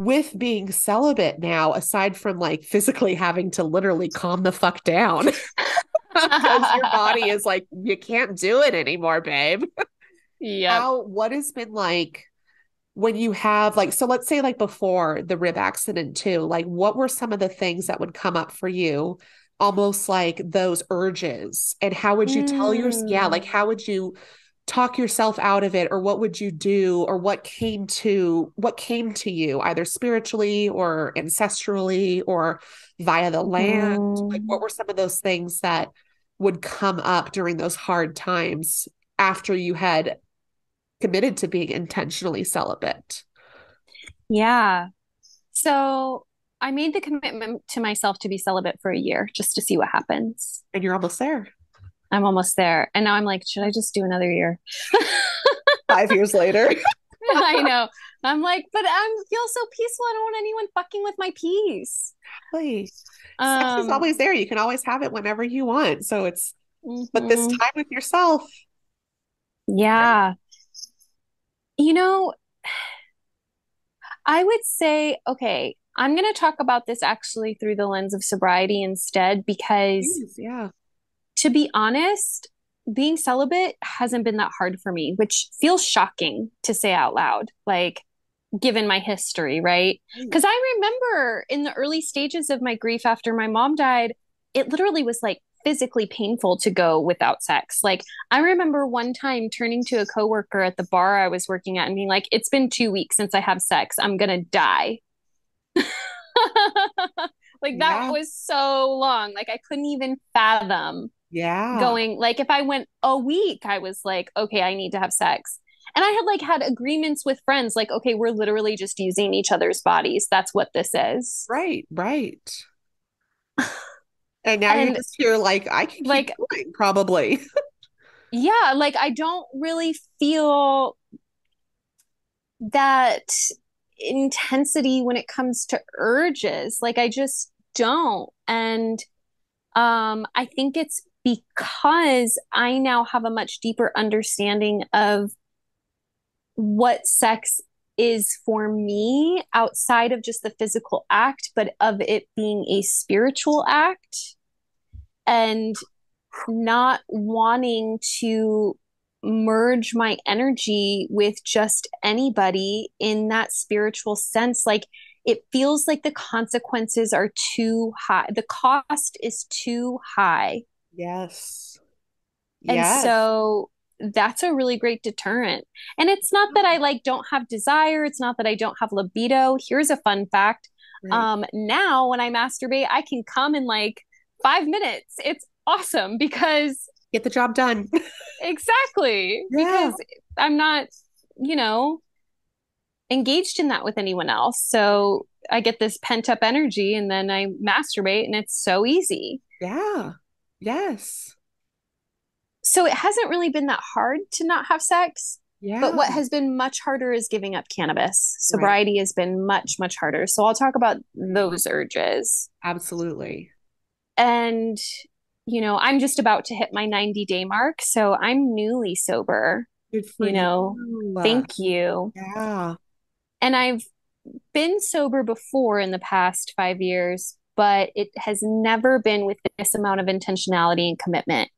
with being celibate now, aside from like physically having to literally calm the fuck down [laughs] because your body is like, you can't do it anymore, babe. Yeah. How, what has been like when you have like, so let's say like before the rib accident too, like what were some of the things that would come up for you? Almost like those urges, and how would you tell your, yeah, Mm. like how would you talk yourself out of it, or what would you do, or what came to what came to you, either spiritually or ancestrally or via the land? Like, Mhm. what were some of those things that would come up during those hard times after you had committed to being intentionally celibate? Yeah. So I made the commitment to myself to be celibate for a year just to see what happens. And you're almost there. I'm almost there. And now I'm like, should I just do another year? [laughs] Five years later. [laughs] I know. I'm like, but I'm feel so peaceful. I don't want anyone fucking with my peace. Exactly. Sex is Um, always there. You can always have it whenever you want. So it's, but this mhm. time with yourself. Yeah. You know, I would say, okay, I'm going to talk about this actually through the lens of sobriety instead, because Jeez, yeah. To be honest, being celibate hasn't been that hard for me, which feels shocking to say out loud, like given my history, right? Mm. Because I remember in the early stages of my grief after my mom died, it literally was like physically painful to go without sex. Like I remember one time turning to a coworker at the bar I was working at and being like, "It's been 2 weeks since I have sex. I'm going to die." [laughs] like that Yeah. was so long. Like I couldn't even fathom Yeah. going like if I went a week, I was like, okay, I need to have sex. And I had like had agreements with friends, like, okay, we're literally just using each other's bodies. That's what this is. Right, right. [laughs] And now you're just here like, I can keep like- going, probably. [laughs] Yeah, like I don't really feel that intensity when it comes to urges. Like I just don't. And um I think it's because I now have a much deeper understanding of what sex is for me outside of just the physical act, but of it being a spiritual act and not wanting to merge my energy with just anybody in that spiritual sense. Like it feels like the consequences are too high, the cost is too high. Yes. And Yes. so that's a really great deterrent. And it's not that I like don't have desire, it's not that I don't have libido. Here's a fun fact. Right. Um now when I masturbate, I can come in like 5 minutes. It's awesome because Get the job done. [laughs] exactly Yeah. because I'm not, you know, engaged in that with anyone else. So I get this pent up energy and then I masturbate and it's so easy. Yeah. Yes. So it hasn't really been that hard to not have sex. Yeah. But what has been much harder is giving up cannabis. Sobriety has been much, much harder. So I'll talk about those urges. Absolutely. And, you know, I'm just about to hit my 90 day mark. So I'm newly sober. Good for You know, you. Thank you. Yeah. And I've been sober before in the past five years, but it has never been with this amount of intentionality and commitment.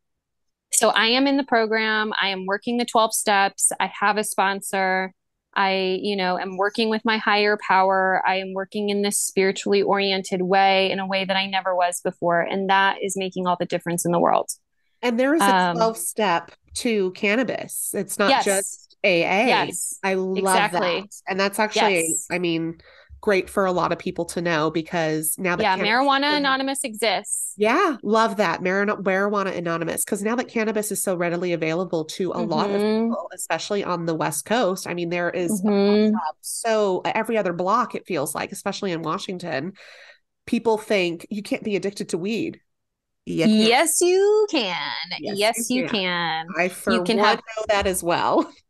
So I am in the program. I am working the 12 steps. I have a sponsor. I, you know, am working with my higher power. I am working in this spiritually oriented way in a way that I never was before. And that is making all the difference in the world. And there is a Um, 12 step to cannabis. It's not Yes. just AA. Yes. I love Exactly. that. And that's actually, Yes. I mean, great for a lot of people to know because now that Yeah. Marijuana is- Anonymous exists. Yeah, love that. Marina- Marijuana Anonymous. Because now that cannabis is so readily available to a lot of Mhm. people, especially on the West Coast, I mean, there is Mhm. shop so every other block, it feels like, especially in Washington, people think you can't be addicted to weed. Can. Yes, you can. Yes, Yes, you you can. I, for you can one, have- know that as well. [laughs]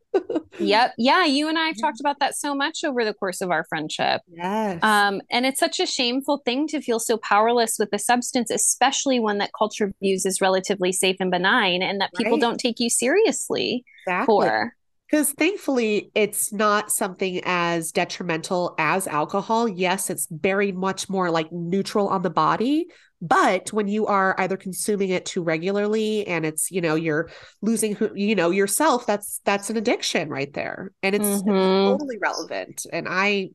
yep. [laughs] Yeah. You and I have talked about that so much over the course of our friendship. Yes. Um, and it's such a shameful thing to feel so powerless with the substance, especially one that culture views as relatively safe and benign and that people Right. don't take you seriously exactly. for. Because thankfully, it's not something as detrimental as alcohol. Yes, it's very much more like neutral on the body. But when you are either consuming it too regularly and it's, you know, you're losing who, you know, yourself, that's that's an addiction right there. And it's, it's Mhm. totally relevant. And I,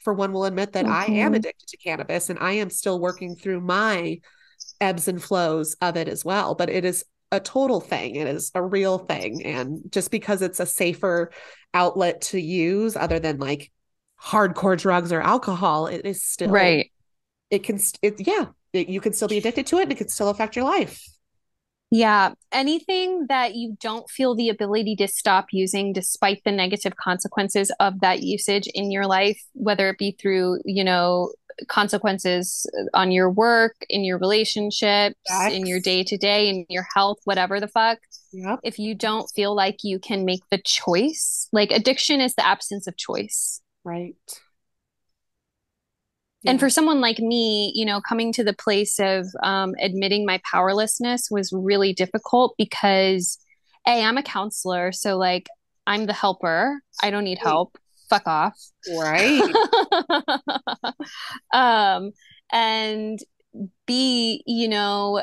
for one, will admit that I am Mhm. addicted to cannabis and I am still working through my ebbs and flows of it as well. But it is a total thing. It is a real thing. And just because it's a safer outlet to use other than like hardcore drugs or alcohol, it is still Right. It can, st- it, yeah, you can still be addicted to it and it could still affect your life. Yeah. Anything that you don't feel the ability to stop using despite the negative consequences of that usage in your life, whether it be through, you know, consequences on your work, in your relationships, in your day to day, in your health, whatever the fuck. Yep. If you don't feel like you can make the choice, like addiction is the absence of choice. Right. And for someone like me, you know, coming to the place of um, admitting my powerlessness was really difficult because, A, I'm a counselor. So, like, I'm the helper. I don't need help. Fuck off. Right. [laughs] um, and B, you know,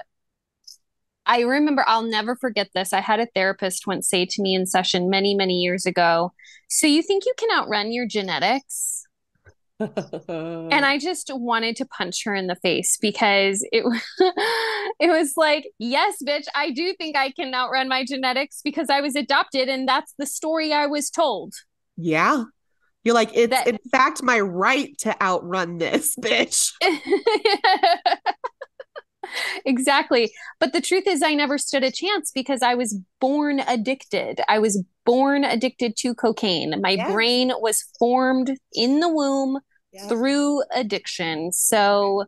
I remember, I'll never forget this. I had a therapist once say to me in session many, many years ago, So you think you can outrun your genetics? And [laughs] I just wanted to punch her in the face because it [laughs] it was like, yes, bitch, I do think I can outrun my genetics because I was adopted and that's the story I was told. yeah. You're like, it's That- in fact my right to outrun this, [laughs] bitch. exactly. But the truth is I never stood a chance because I was born addicted. I was born addicted to cocaine. My Yes. brain was formed in the womb Yeah. through addiction. So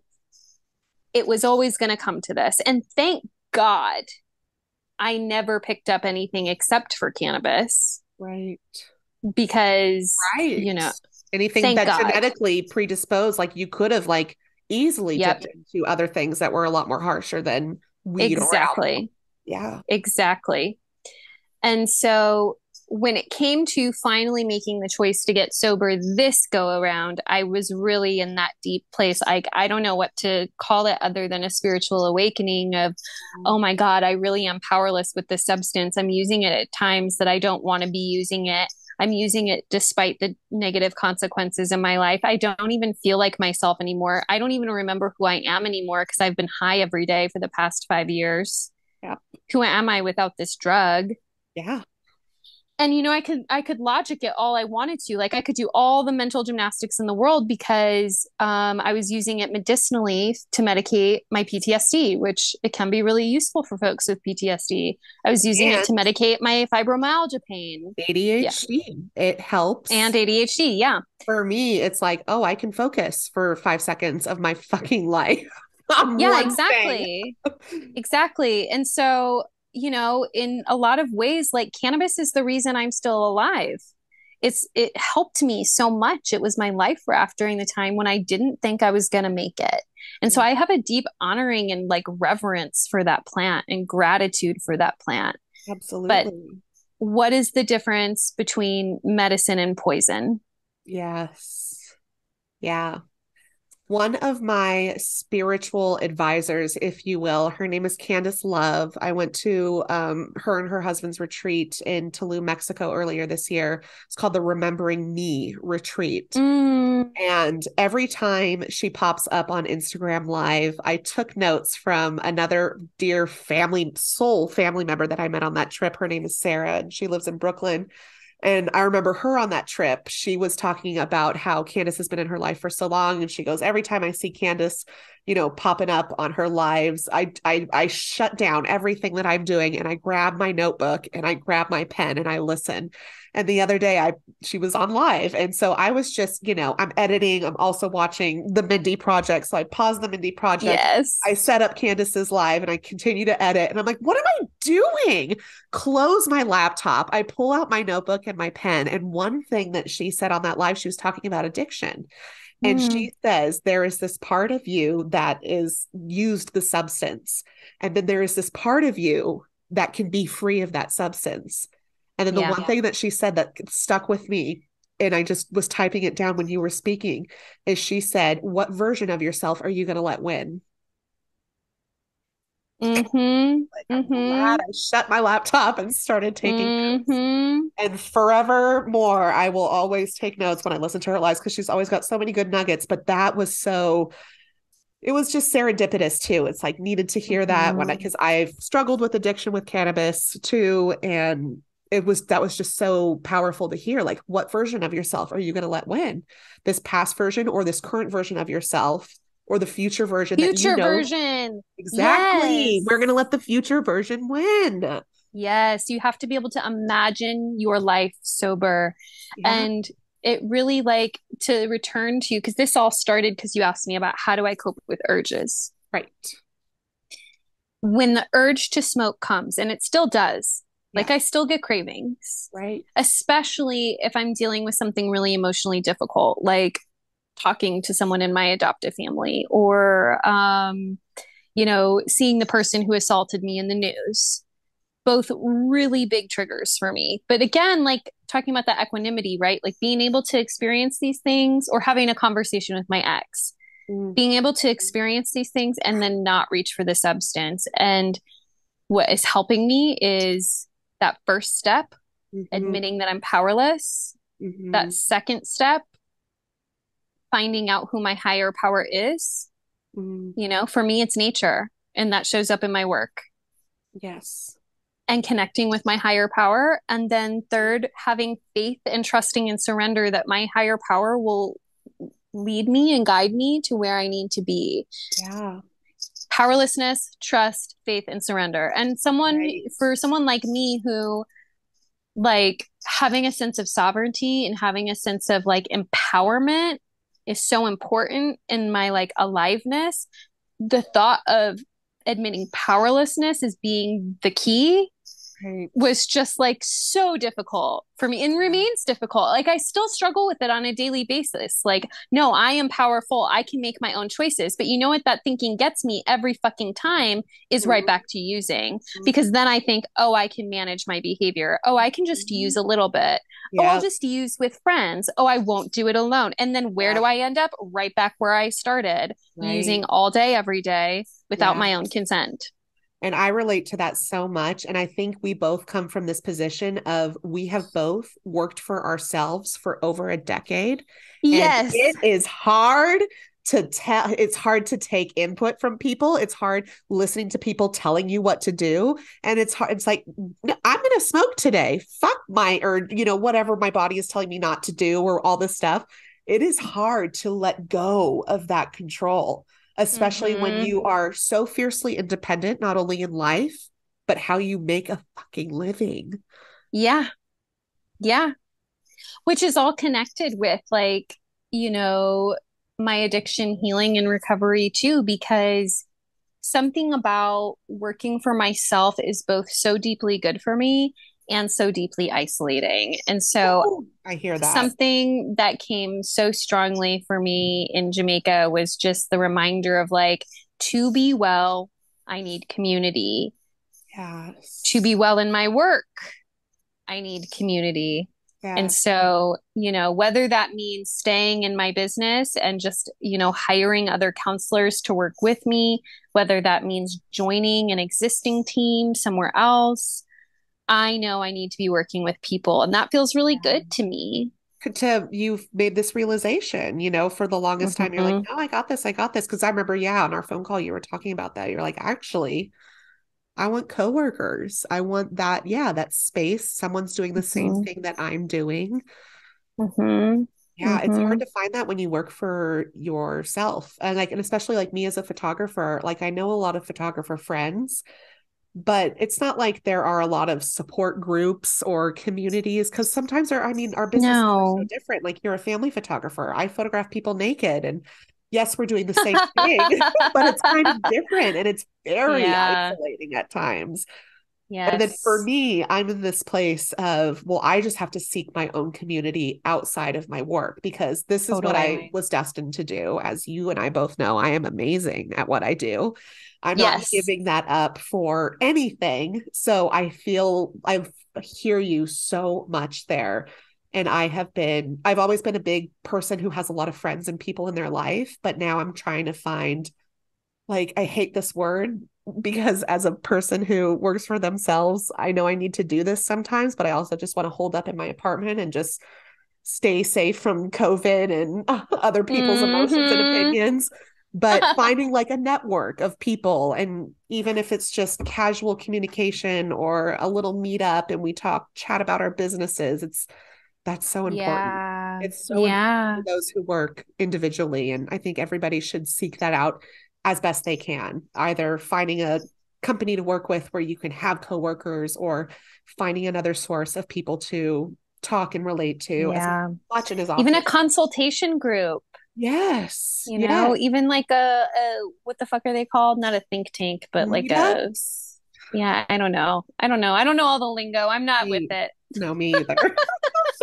it was always going to come to this. And thank God I never picked up anything except for cannabis Right. because, Right. you know, anything that God. genetically predisposed, like you could have like easily Yep. dipped into other things that were a lot more harsher than weed or exactly. Yeah. Exactly. And so when it came to finally making the choice to get sober this go around, I was really in that deep place. Like, I don't know what to call it other than a spiritual awakening of, mm-hmm. oh my God, I really am powerless with this substance. I'm using it at times that I don't want to be using it. I'm using it despite the negative consequences in my life. I don't even feel like myself anymore. I don't even remember who I am anymore because I've been high every day for the past five years. Yeah. Who am I without this drug? Yeah. And you know i could i could logic it all i wanted to. Like i could do all the mental gymnastics in the world because um, i was using it medicinally to medicate my ptsd which it can be really useful for folks with ptsd i was using it to medicate my fibromyalgia pain. ADHD. It helps. and adhd yeah. For me, it's like, oh, I can focus for five seconds of my [laughs] fucking life. [laughs] yeah exactly. Exactly. And so you know in a lot of ways like cannabis is the reason i'm still alive it's it helped me so much it was my life raft during the time when i didn't think i was going to make it and so mm. i have a deep honoring and like reverence for that plant and gratitude for that plant Absolutely. But what is the difference between medicine and poison Yes. Yeah. One of my spiritual advisors, if you will, her name is Candace Love. I went to um, her and her husband's retreat in Tulum, Mexico earlier this year. It's called the Remembering Me retreat. Mm, And every time she pops up on Instagram Live, I took notes from another dear family, soul family member that I met on that trip. Her name is Sarah, and she lives in Brooklyn. And I remember her on that trip. She was talking about how Candace has been in her life for so long. And she goes, Every time I see Candace, you know, popping up on her lives, I I I shut down everything that I'm doing and I grab my notebook and I grab my pen and I listen. And the other day I she was on live. And so I was just, you know, I'm editing. I'm also watching the Mindy project. So I pause the Mindy project. Yes. I set up Candace's live and I continue to edit. And I'm like, what am I doing? Close my laptop. I pull out my notebook and my pen. And one thing that she said on that live, she was talking about addiction. And mm. she says there is this part of you that is used the substance. And then there is this part of you that can be free of that substance. And then the yeah. one thing that she said that stuck with me, and I just was typing it down when you were speaking, is she said, What version of yourself are you going to let win? Mm-hmm. Like, mm-hmm. I shut my laptop and started taking mm-hmm. notes. And forevermore, I will always take notes when I listen to her lives because she's always got so many good nuggets. But that was so it was just serendipitous too. It's like needed to hear that when I because mm-hmm. I've struggled with addiction with cannabis too. And it was that was just so powerful to hear. Like, what version of yourself are you going to let win? This past version or this current version of yourself? Or the future version future you know, version exactly yes. we're going to let the future version win yes you have to be able to imagine your life sober yeah. and it really like to return to you, because this all started because you asked me about how do i cope with urges right when the urge to smoke comes and it still does like I still get cravings. Right. Especially if I'm dealing with something really emotionally difficult, like talking to someone in my adoptive family or um, you know seeing the person who assaulted me in the news both really big triggers for me but again like talking about that equanimity right like being able to experience these things or having a conversation with my ex mm. being able to experience these things and then not reach for the substance and what is helping me is that first step mm-hmm. admitting that i'm powerless mm-hmm. that second step finding out who my higher power is. Mm. You know, for me, it's nature, and that shows up in my work. Yes. And connecting with my higher power. And then, third, having faith and trusting and surrender that my higher power will lead me and guide me to where I need to be. Yeah. Powerlessness, trust, faith, and surrender. And someone, right. for someone like me who, like, having a sense of sovereignty and having a sense of like empowerment is so important in my like aliveness the thought of admitting powerlessness as being the key right. was just like so difficult for me and remains difficult. Like I still struggle with it on a daily basis. Like, no, I am powerful. I can make my own choices. But you know what that thinking gets me every fucking time is right mm-hmm. back to using mm-hmm. because then I think, oh, I can manage my behavior. Oh, I can just use a little bit. Yeah. Oh, I'll just use with friends. Oh, I won't do it alone. And then where yeah. do I end up? Right back where I started, right. using all day, every day without yeah. my own consent. And I relate to that so much. And I think we both come from this position of we have both worked for ourselves for over a decade. Yes. it is hard to tell it's hard to take input from people it's hard listening to people telling you what to do and it's hard it's like i'm going to smoke today fuck my or you know whatever my body is telling me not to do or all this stuff it is hard to let go of that control especially mm-hmm. when you are so fiercely independent, not only in life, but how you make a fucking living. Yeah. Yeah. Which is all connected with like, you know, my addiction healing and recovery too, because something about working for myself is both so deeply good for me and so deeply isolating. And so Ooh, I hear that. Something that came so strongly for me in Jamaica was just the reminder of like, to be well, I need community. Yes. To be well in my work, I need community. Yes. And so, you know, whether that means staying in my business and just, you know, hiring other counselors to work with me, whether that means joining an existing team somewhere else, I know I need to be working with people. And that feels really good to me. To you've made this realization, you know, for the longest mm-hmm. time, you're like, mm-hmm. no, I got this, I got this. Cause I remember, yeah, on our phone call, you were talking about that. You're like, actually, I want coworkers. I want that, yeah, that space. Someone's doing the mm-hmm. same thing that I'm doing. Mm-hmm. Yeah, mm-hmm. it's hard to find that when you work for yourself. And like and especially like me as a photographer, like I know a lot of photographer friends, but it's not like there are a lot of support groups or communities because sometimes our I mean our business no. are so different. Like you're a family photographer. I photograph people naked and yes, we're doing the same thing, [laughs] but it's kind of [laughs] different and it's very yeah. isolating at times. Yes. And then for me, I'm in this place of, well, I just have to seek my own community outside of my work because this is what I was destined to do. As you and I both know, I am amazing at what I do. I'm yes. not giving that up for anything. So I feel I hear you so much there. And I have been, I've always been a big person who has a lot of friends and people in their life, but now I'm trying to find, like, I hate this word because as a person who works for themselves, I know I need to do this sometimes, but I also just want to hold up in my apartment and just stay safe from COVID and [laughs] other people's mm-hmm. emotions and mm-hmm. opinions. But [laughs] finding like a network of people, and even if it's just casual communication or a little meetup and we talk, chat about our businesses, it's that's so important. Yeah. It's so yeah. important for those who work individually. And I think everybody should seek that out as best they can, either finding a company to work with where you can have coworkers or finding another source of people to talk and relate to. Yeah. Watch it as often. even a consultation group. Yes. You know, even like a, a, what the fuck are they called? Not a think tank, but like yes. a yeah, I don't know. I don't know. I don't know all the lingo. I'm not me, with it. No, me either. [laughs]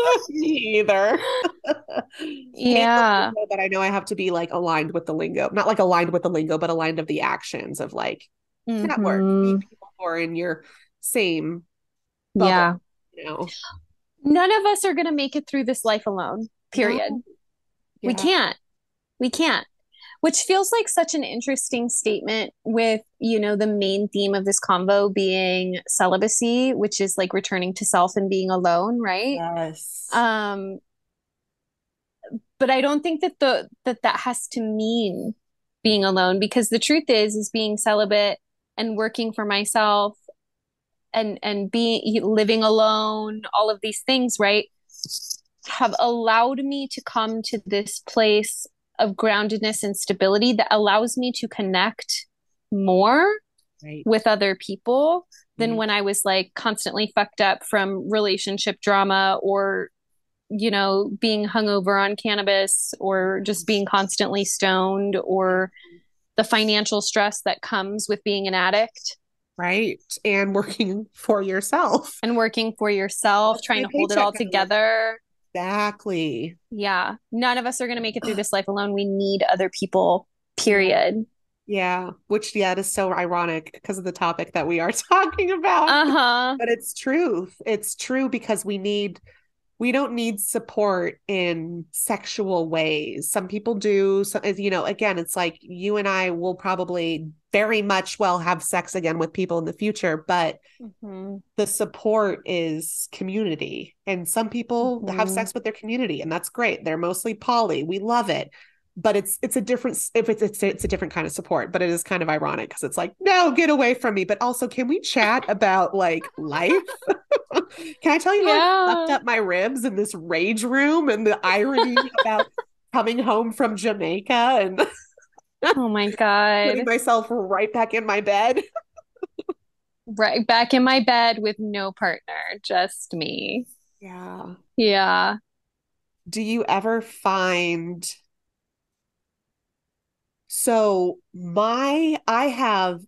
[laughs] me either. [laughs] yeah. But I know I have to be like aligned with the lingo. Not like aligned with the lingo, but aligned of the actions of like mm-hmm. people who are in your same bubble, yeah. You know. None of us are gonna make it through this life alone. Period. No. Yeah. We can't. We can't which feels like such an interesting statement with you know the main theme of this convo being celibacy which is like returning to self and being alone right? Yes. Um but i don't think that the that that has to mean being alone because the truth is is being celibate and working for myself and and being living alone all of these things right have allowed me to come to this place of groundedness and stability that allows me to connect more right. with other people than mm-hmm. when I was like constantly fucked up from relationship drama or you know being hungover on cannabis or just being constantly stoned or the financial stress that comes with being an addict. Right. And working [laughs] for yourself. And working for yourself trying to hold it all together Exactly. Yeah. None of us are going to make it through this life alone. We need other people, period. Yeah. Which, yeah, it is so ironic because of the topic that we are [laughs] talking about. Uh huh. But it's truth. It's true because we need we don't need support in sexual ways. Some people do. So, you know, again, it's like you and I will probably very much well have sex again with people in the future, but mm-hmm. the support is community. And some people mm-hmm. have sex with their community, and that's great. They're mostly poly. We love it but it's it's a different if it's it's it's a different kind of support but it is kind of ironic because it's like no get away from me. But also can we chat about like life? [laughs] Can i tell you yeah. how i fucked up my ribs in this rage room and the irony about coming home from jamaica and oh my [laughs] god. putting myself right back in my bed? Right back in my bed with no partner just me. Yeah. Yeah. Do you ever find so my I have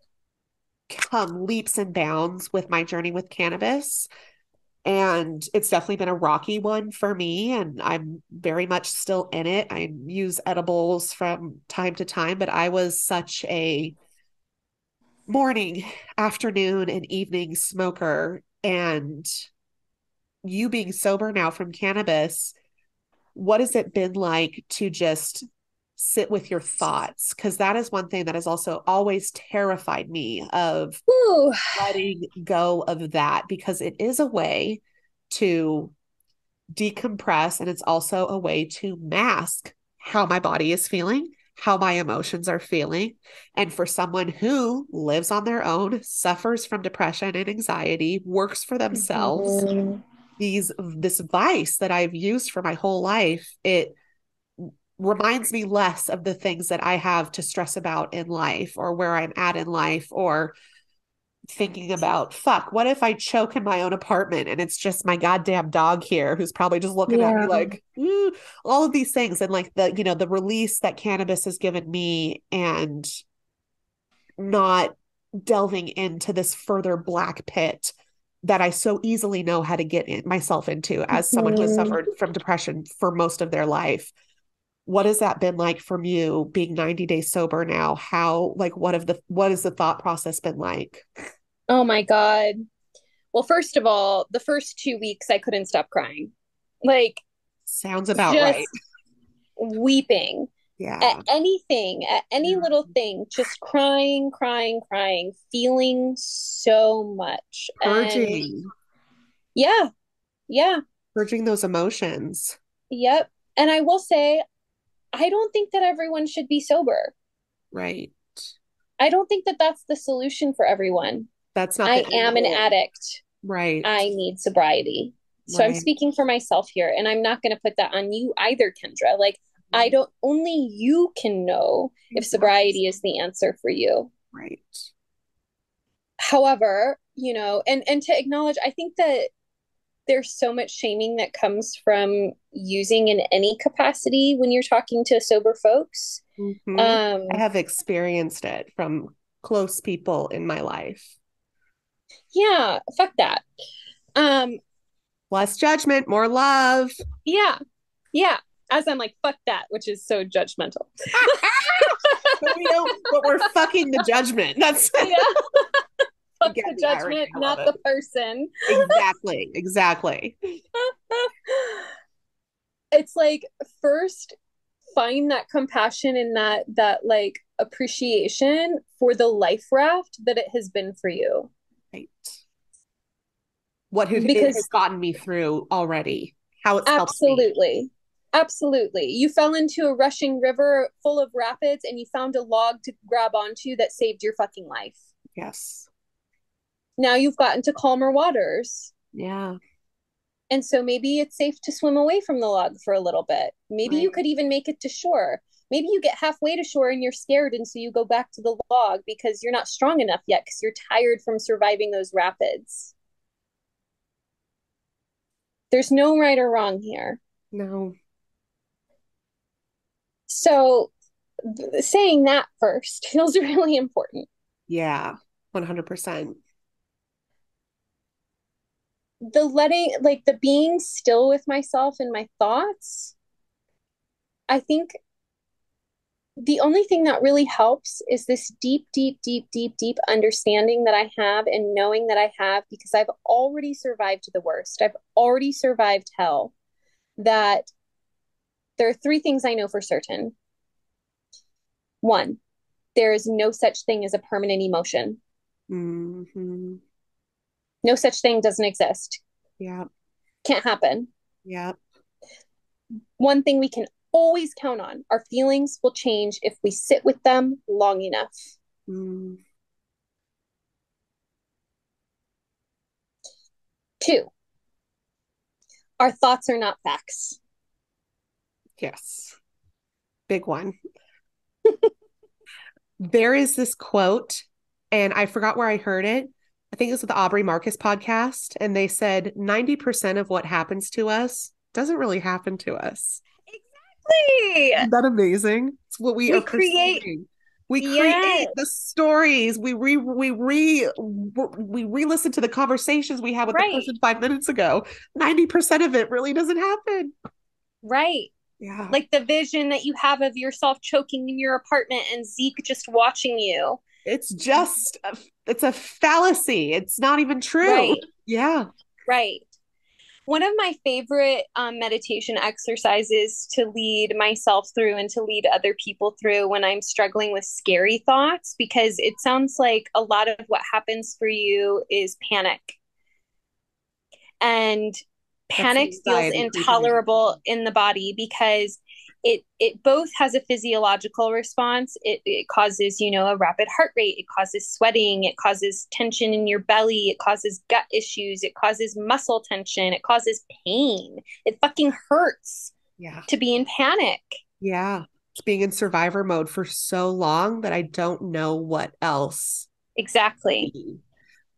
come leaps and bounds with my journey with cannabis. And it's definitely been a rocky one for me. And I'm very much still in it. I use edibles from time to time, but I was such a morning, afternoon, and evening smoker. And you being sober now from cannabis, what has it been like to just sit with your thoughts because that is one thing that has also always terrified me of Ooh. letting go of that because it is a way to decompress and it's also a way to mask how my body is feeling how my emotions are feeling and for someone who lives on their own suffers from depression and anxiety works for themselves mm-hmm. these this vice that i've used for my whole life it reminds me less of the things that I have to stress about in life or where I'm at in life or thinking about fuck what if i choke in my own apartment and it's just my goddamn dog here who's probably just looking yeah. at me like all of these things and like the you know the release that cannabis has given me and not delving into this further black pit that I so easily know how to get in, myself into as someone who has mm-hmm. suffered from depression for most of their life. What has that been like from you being 90 days sober now? How like what have the what has the thought process been like? Oh my god. Well, first of all, the first 2 weeks I couldn't stop crying. Like sounds about right. Weeping yeah at anything at any little thing just crying crying crying feeling so much purging and yeah yeah purging those emotions yep and i will say i don't think that everyone should be sober. Right. I don't think that that's the solution for everyone. That's not i am an addict. Right. I need sobriety. So right. i'm speaking for myself here and i'm not going to put that on you either kendra. Like I don't only you can know if sobriety is the answer for you. Right. However, you know, and and to acknowledge, I think that there's so much shaming that comes from using in any capacity when you're talking to sober folks. Mm-hmm. Um, I have experienced it from close people in my life. Yeah, fuck that. Um, less judgment, more love. Yeah, yeah as I'm like, fuck that, which is so judgmental. [laughs] but we don't, but we're fucking the judgment. That's [laughs] yeah. [laughs] the, the judgment, not the person. exactly. [laughs] Exactly. it's like first find that compassion and that that like appreciation for the life raft that it has been for you. Right. What has, because, has gotten me through already. How it's absolutely Absolutely. You fell into a rushing river full of rapids and you found a log to grab onto that saved your fucking life. Yes. Now you've gotten to calmer waters. Yeah. And so maybe it's safe to swim away from the log for a little bit. Maybe right. you could even make it to shore. Maybe you get halfway to shore and you're scared, and so you go back to the log because you're not strong enough yet because you're tired from surviving those rapids. There's no right or wrong here. No. So saying that first [laughs] feels really important. Yeah, 100%. The letting, like the being still with myself and my thoughts, I think the only thing that really helps is this deep, deep, deep, deep, deep understanding that I have and knowing that I have because I've already survived the worst. I've already survived hell. That there are three things I know for certain. One, there is no such thing as a permanent emotion. Mm-hmm. No such thing doesn't exist. Yeah. Can't happen. Yeah. One thing we can always count on our feelings will change if we sit with them long enough. Mm. Two, our thoughts are not facts. Yes. Big one. [laughs] there is this quote, and I forgot where I heard it. Think it was with the Aubrey Marcus podcast, and they said 90% of what happens to us doesn't really happen to us. Exactly. Isn't that amazing? It's what we, we are create. Perceiving. We create yes. the stories. We re we re we re-listen to the conversations we had with right. the person five minutes ago. Ninety percent of it really doesn't happen. Right. Yeah. Like the vision that you have of yourself choking in your apartment and Zeke just watching you. It's just a, it's a fallacy. It's not even true. Right. Yeah. Right. One of my favorite um, meditation exercises to lead myself through and to lead other people through when I'm struggling with scary thoughts, because it sounds like a lot of what happens for you is panic. And panic feels intolerable in the body because it it both has a physiological response it, it causes you know a rapid heart rate it causes sweating it causes tension in your belly it causes gut issues it causes muscle tension it causes pain it fucking hurts yeah to be in panic Yeah. It's being in survivor mode for so long that I don't know what else. Exactly.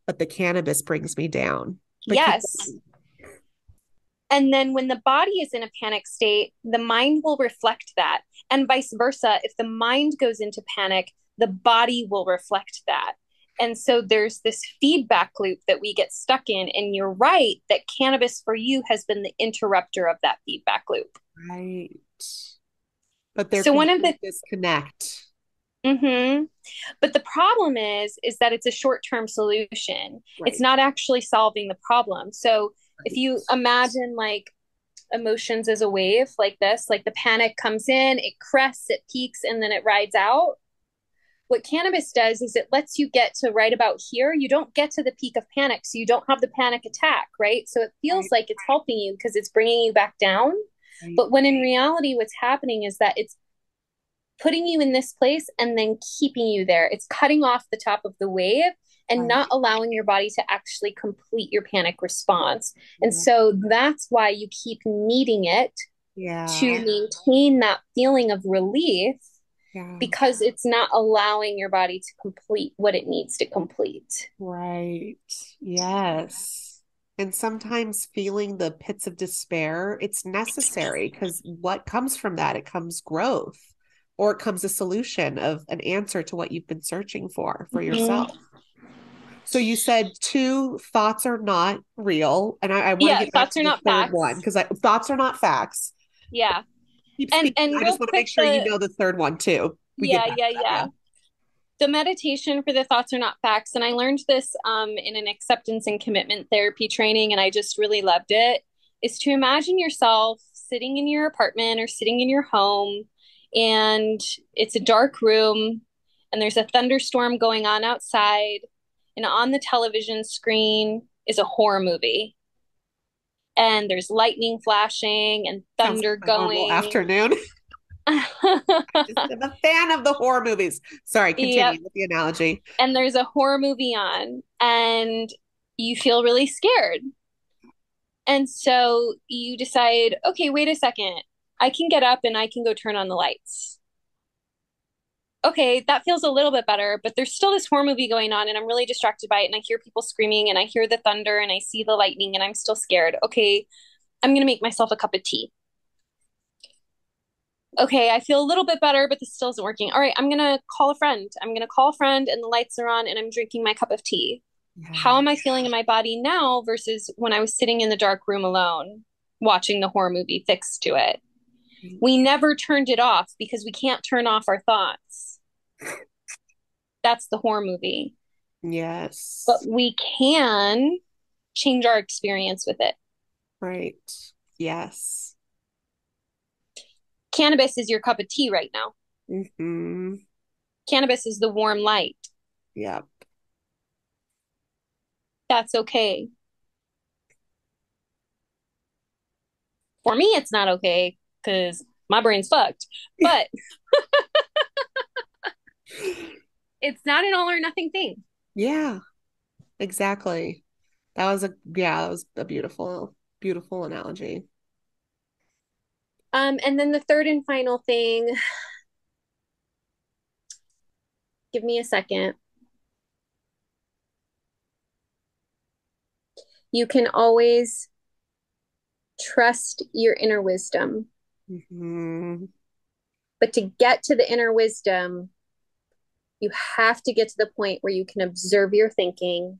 But the cannabis brings me down. But yes. And then when the body is in a panic state, the mind will reflect that. And vice versa. If the mind goes into panic, the body will reflect that. And so there's this feedback loop that we get stuck in. And you're right that cannabis for you has been the interrupter of that feedback loop. Right. But there's so one of the disconnect. Mm-hmm. But the problem is, is that it's a short-term solution. Right. It's not actually solving the problem. So. If you imagine like emotions as a wave like this, like the panic comes in, it crests, it peaks, and then it rides out. What cannabis does is it lets you get to right about here. You don't get to the peak of panic, so you don't have the panic attack, right? So it feels like it's helping you because it's bringing you back down. But when in reality, what's happening is that it's putting you in this place and then keeping you there. It's cutting off the top of the wave and not allowing your body to actually complete your panic response. And so that's why you keep needing it yeah. to maintain that feeling of relief yeah. because it's not allowing your body to complete what it needs to complete. Right. Yes and sometimes feeling the pits of despair it's necessary because what comes from that it comes growth or it comes a solution of an answer to what you've been searching for for mm-hmm. yourself so you said two thoughts are not real and i, I want yeah, to get thoughts are not facts. one because thoughts are not facts. Yeah. And, and i just want to make sure the, you know the third one too. We yeah yeah yeah. the meditation for the thoughts are not facts and i learned this um, in an acceptance and commitment therapy training and i just really loved it is to imagine yourself sitting in your apartment or sitting in your home and it's a dark room and there's a thunderstorm going on outside and on the television screen is a horror movie and there's lightning flashing and thunder going afternoon [laughs] I'm a fan of the horror movies. Sorry, continue yep. with the analogy. And there's a horror movie on, and you feel really scared. And so you decide, okay, wait a second. I can get up and I can go turn on the lights. Okay, that feels a little bit better, but there's still this horror movie going on, and I'm really distracted by it. And I hear people screaming, and I hear the thunder, and I see the lightning, and I'm still scared. Okay, I'm going to make myself a cup of tea okay, I feel a little bit better, but this still isn't working. All right, I'm gonna call a friend. I'm gonna call a friend, and the lights are on, and I'm drinking my cup of tea. How am I feeling in my body now versus when I was sitting in the dark room alone watching the horror movie fixed to it? Mm-hmm. We never turned it off because we can't turn off our thoughts. That's the horror movie. Yes. But we can change our experience with it. Right. Yes cannabis is your cup of tea right now. Mm-hmm. Cannabis is the warm light. Yep. That's okay. For me, it's not okay because my brain's fucked. But [laughs] it's not an all or nothing thing. Yeah, exactly. That was a yeah, that was a beautiful, beautiful analogy. Um, and then the third and final thing, give me a second. You can always trust your inner wisdom. Mm-hmm. But to get to the inner wisdom, you have to get to the point where you can observe your thinking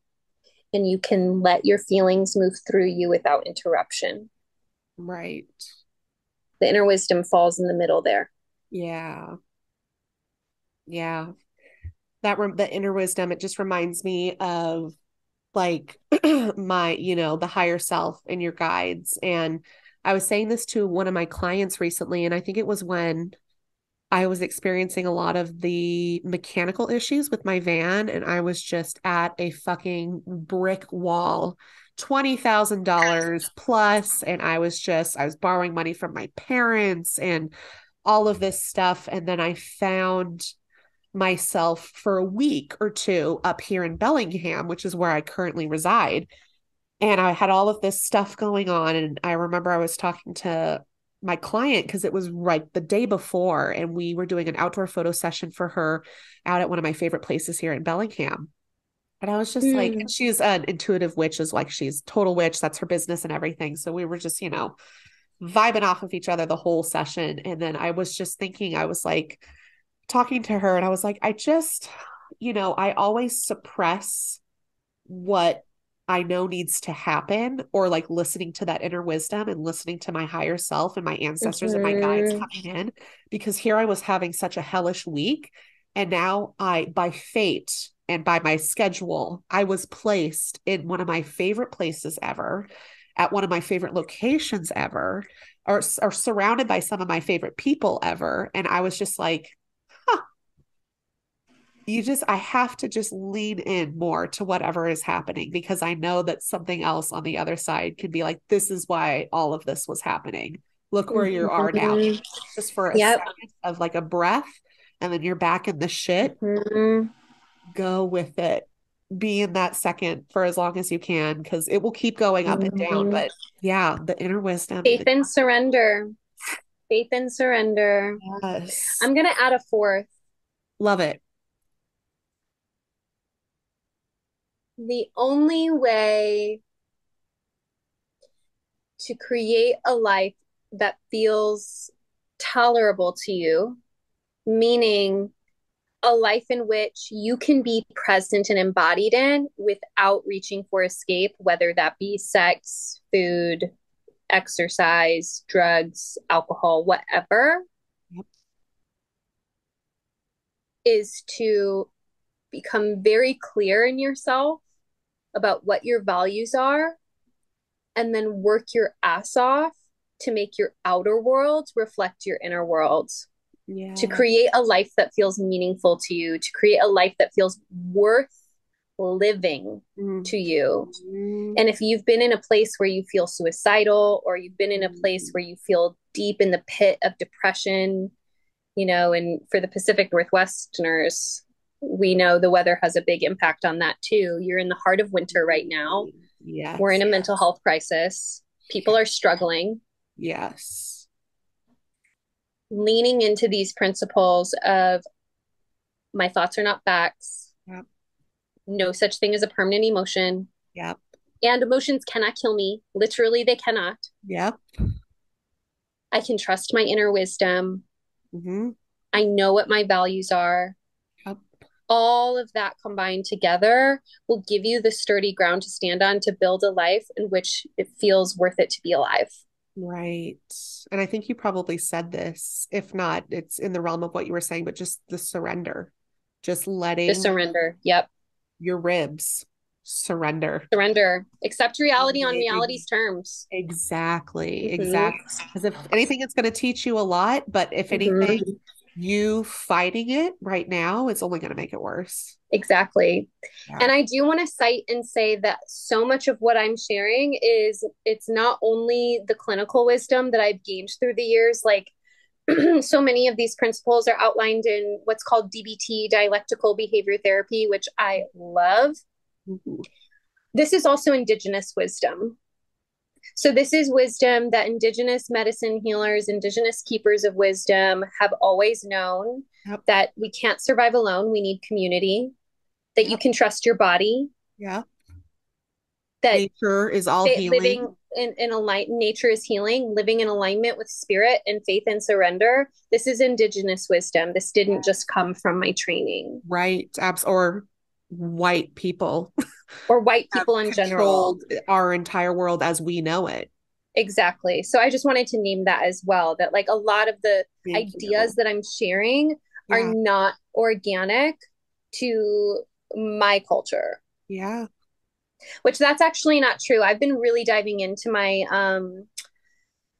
and you can let your feelings move through you without interruption. Right the inner wisdom falls in the middle there. Yeah. Yeah. That re- the inner wisdom, it just reminds me of like [clears throat] my, you know, the higher self and your guides. And I was saying this to one of my clients recently, and I think it was when I was experiencing a lot of the mechanical issues with my van, and I was just at a fucking brick wall $20,000 plus and I was just I was borrowing money from my parents and all of this stuff and then I found myself for a week or two up here in Bellingham which is where I currently reside and I had all of this stuff going on and I remember I was talking to my client because it was right the day before and we were doing an outdoor photo session for her out at one of my favorite places here in Bellingham. And I was just mm. like, she's an intuitive witch, is like she's total witch. That's her business and everything. So we were just, you know, vibing off of each other the whole session. And then I was just thinking, I was like talking to her and I was like, I just, you know, I always suppress what I know needs to happen, or like listening to that inner wisdom and listening to my higher self and my ancestors mm-hmm. and my guides mm-hmm. coming in. Because here I was having such a hellish week. And now I, by fate and by my schedule, I was placed in one of my favorite places ever, at one of my favorite locations ever, or, or surrounded by some of my favorite people ever. And I was just like, you just i have to just lean in more to whatever is happening because i know that something else on the other side can be like this is why all of this was happening look where you are now mm-hmm. just for a yep. second of like a breath and then you're back in the shit mm-hmm. go with it be in that second for as long as you can because it will keep going up mm-hmm. and down mm-hmm. but yeah the inner wisdom faith and surrender faith and surrender yes i'm gonna add a fourth love it the only way to create a life that feels tolerable to you, meaning a life in which you can be present and embodied in without reaching for escape, whether that be sex, food, exercise, drugs, alcohol, whatever, yep. is to become very clear in yourself about what your values are and then work your ass off to make your outer world reflect your inner world. Yeah. To create a life that feels meaningful to you, to create a life that feels worth living mm. to you. Mm. And if you've been in a place where you feel suicidal or you've been in a place where you feel deep in the pit of depression, you know, and for the Pacific Northwesterners, we know the weather has a big impact on that too. You're in the heart of winter right now. Yes. We're in a mental health crisis. People are struggling. Yes. Leaning into these principles of my thoughts are not facts. Yep. No such thing as a permanent emotion. Yep. And emotions cannot kill me. Literally, they cannot. Yep. I can trust my inner wisdom. Mm-hmm. I know what my values are all of that combined together will give you the sturdy ground to stand on to build a life in which it feels worth it to be alive. Right. And I think you probably said this. If not, it's in the realm of what you were saying, but just the surrender, just letting the surrender. Yep. Your ribs surrender. Surrender. Accept reality on reality's terms. Exactly. Mm-hmm. Exactly. Because if anything, it's going to teach you a lot. But if anything, mm-hmm you fighting it right now is only going to make it worse. Exactly. Yeah. And I do want to cite and say that so much of what I'm sharing is it's not only the clinical wisdom that I've gained through the years, like [clears throat] so many of these principles are outlined in what's called DBT, dialectical behavior therapy, which I love. Mm-hmm. This is also indigenous wisdom. So, this is wisdom that indigenous medicine healers, indigenous keepers of wisdom have always known yep. that we can't survive alone. We need community, that yep. you can trust your body. Yeah. That nature is all healing. Living in, in alignment, nature is healing, living in alignment with spirit and faith and surrender. This is indigenous wisdom. This didn't just come from my training. Right. Abs- or white people or white people in general. our entire world as we know it. Exactly. So i just wanted to name that as well that like a lot of the Thank ideas you. that i'm sharing yeah. are not organic to my culture. Yeah. Which that's actually not true. I've been really diving into my um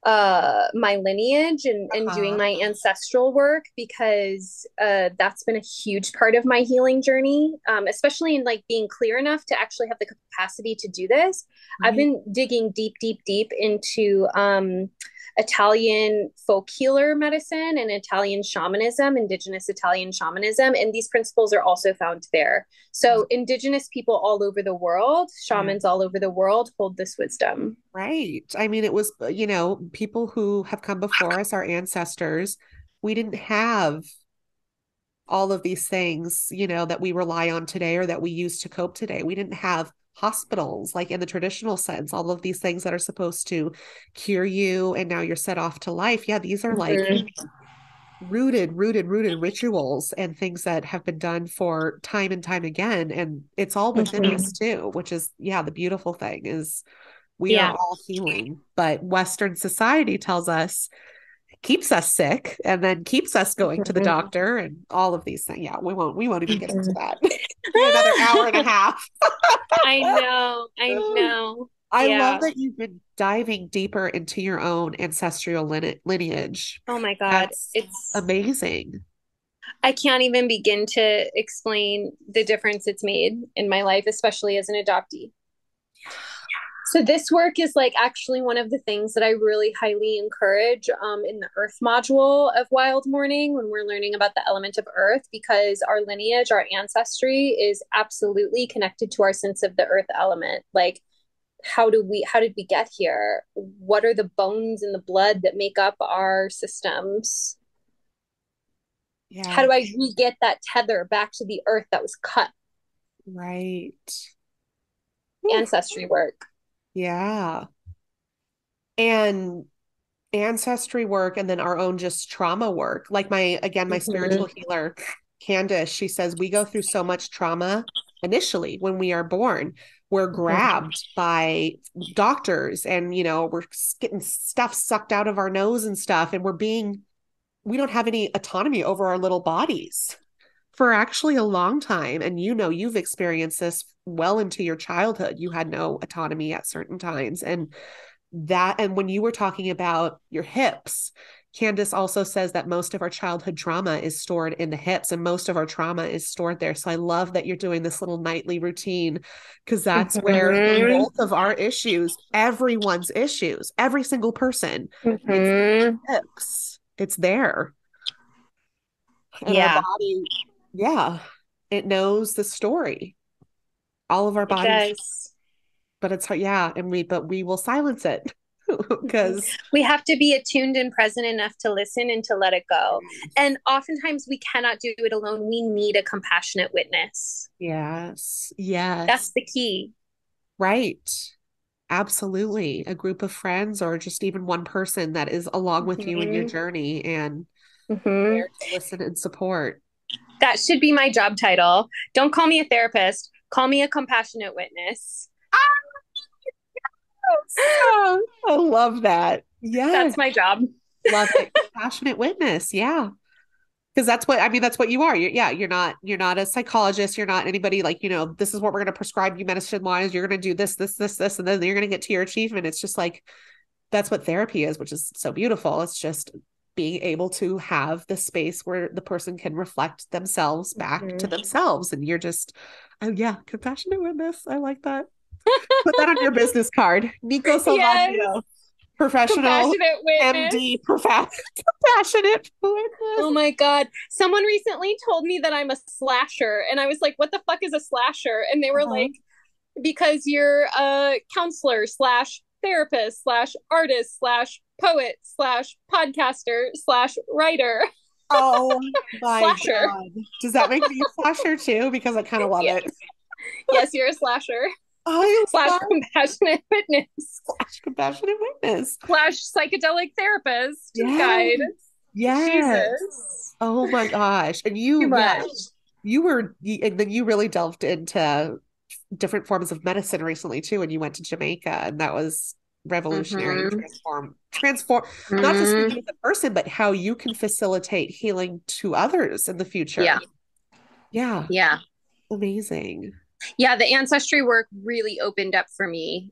uh my lineage and, and uh-huh. doing my ancestral work because uh that's been a huge part of my healing journey um especially in like being clear enough to actually have the capacity to do this i've been digging deep deep deep into um Italian folk healer medicine and Italian shamanism, indigenous Italian shamanism, and these principles are also found there. So, mm-hmm. indigenous people all over the world, shamans mm-hmm. all over the world hold this wisdom. Right. I mean, it was, you know, people who have come before us, our ancestors, we didn't have all of these things, you know, that we rely on today or that we use to cope today. We didn't have hospitals like in the traditional sense, all of these things that are supposed to cure you and now you're set off to life. Yeah, these are like mm-hmm. rooted, rooted, rooted rituals and things that have been done for time and time again. And it's all within mm-hmm. us too, which is, yeah, the beautiful thing is we yeah. are all healing. But Western society tells us keeps us sick and then keeps us going to the mm-hmm. doctor and all of these things. Yeah, we won't we won't even get into that. [laughs] Another hour and a half. [laughs] I know. I [laughs] know. I yeah. love that you've been diving deeper into your own ancestral lineage. Oh my god, That's it's amazing. I can't even begin to explain the difference it's made in my life, especially as an adoptee. So this work is like actually one of the things that I really highly encourage um, in the Earth module of Wild Mourning when we're learning about the element of Earth, because our lineage, our ancestry, is absolutely connected to our sense of the Earth element. Like, how do we? How did we get here? What are the bones and the blood that make up our systems? Yeah. How do I re get that tether back to the Earth that was cut? Right. Ancestry work. Yeah. And ancestry work and then our own just trauma work. Like my again, my mm-hmm. spiritual healer, Candace, she says we go through so much trauma initially when we are born. We're mm-hmm. grabbed mm-hmm. by doctors and you know, we're getting stuff sucked out of our nose and stuff, and we're being we don't have any autonomy over our little bodies for actually a long time. And you know, you've experienced this well into your childhood. You had no autonomy at certain times. And that, and when you were talking about your hips, Candace also says that most of our childhood trauma is stored in the hips and most of our trauma is stored there. So I love that you're doing this little nightly routine because that's mm-hmm. where both of our issues, everyone's issues, every single person, mm-hmm. it's, hips. it's there. And yeah. our body yeah, it knows the story. All of our bodies. But it's yeah, and we but we will silence it [laughs] because we have to be attuned and present enough to listen and to let it go. And oftentimes we cannot do it alone. We need a compassionate witness. Yes. Yes. That's the key. Right. Absolutely. A group of friends or just even one person that is along with mm-hmm. you in your mm-hmm. journey and mm-hmm. listen and support. That should be my job title. Don't call me a therapist. Call me a compassionate witness. Oh, I love that. Yeah. That's my job. love it. Compassionate witness. Yeah. Because that's what I mean. That's what you are. You're, yeah, you're not. You're not a psychologist. You're not anybody like you know. This is what we're going to prescribe you medicine wise. You're going to do this, this, this, this, and then you're going to get to your achievement. It's just like that's what therapy is, which is so beautiful. It's just being able to have the space where the person can reflect themselves back mm-hmm. to themselves and you're just oh yeah compassionate witness i like that put that on your [laughs] business card nico Selvaggio yes. professional md [laughs] compassionate witness. oh my god someone recently told me that i'm a slasher and i was like what the fuck is a slasher and they were uh-huh. like because you're a counselor slash therapist slash artist slash poet slash podcaster slash writer. Oh [laughs] my slasher. God. Does that make me a slasher too? Because I kind of love yes. it. yes, you're a slasher. I slash compassionate witness. Slash compassionate witness. Slash psychedelic therapist yes. guide. Yes. Jesus. Oh my gosh. And you you were and then you really delved into different forms of medicine recently too and you went to Jamaica and that was revolutionary mm-hmm. transform transform mm-hmm. not just you the person but how you can facilitate healing to others in the future yeah yeah yeah amazing yeah the ancestry work really opened up for me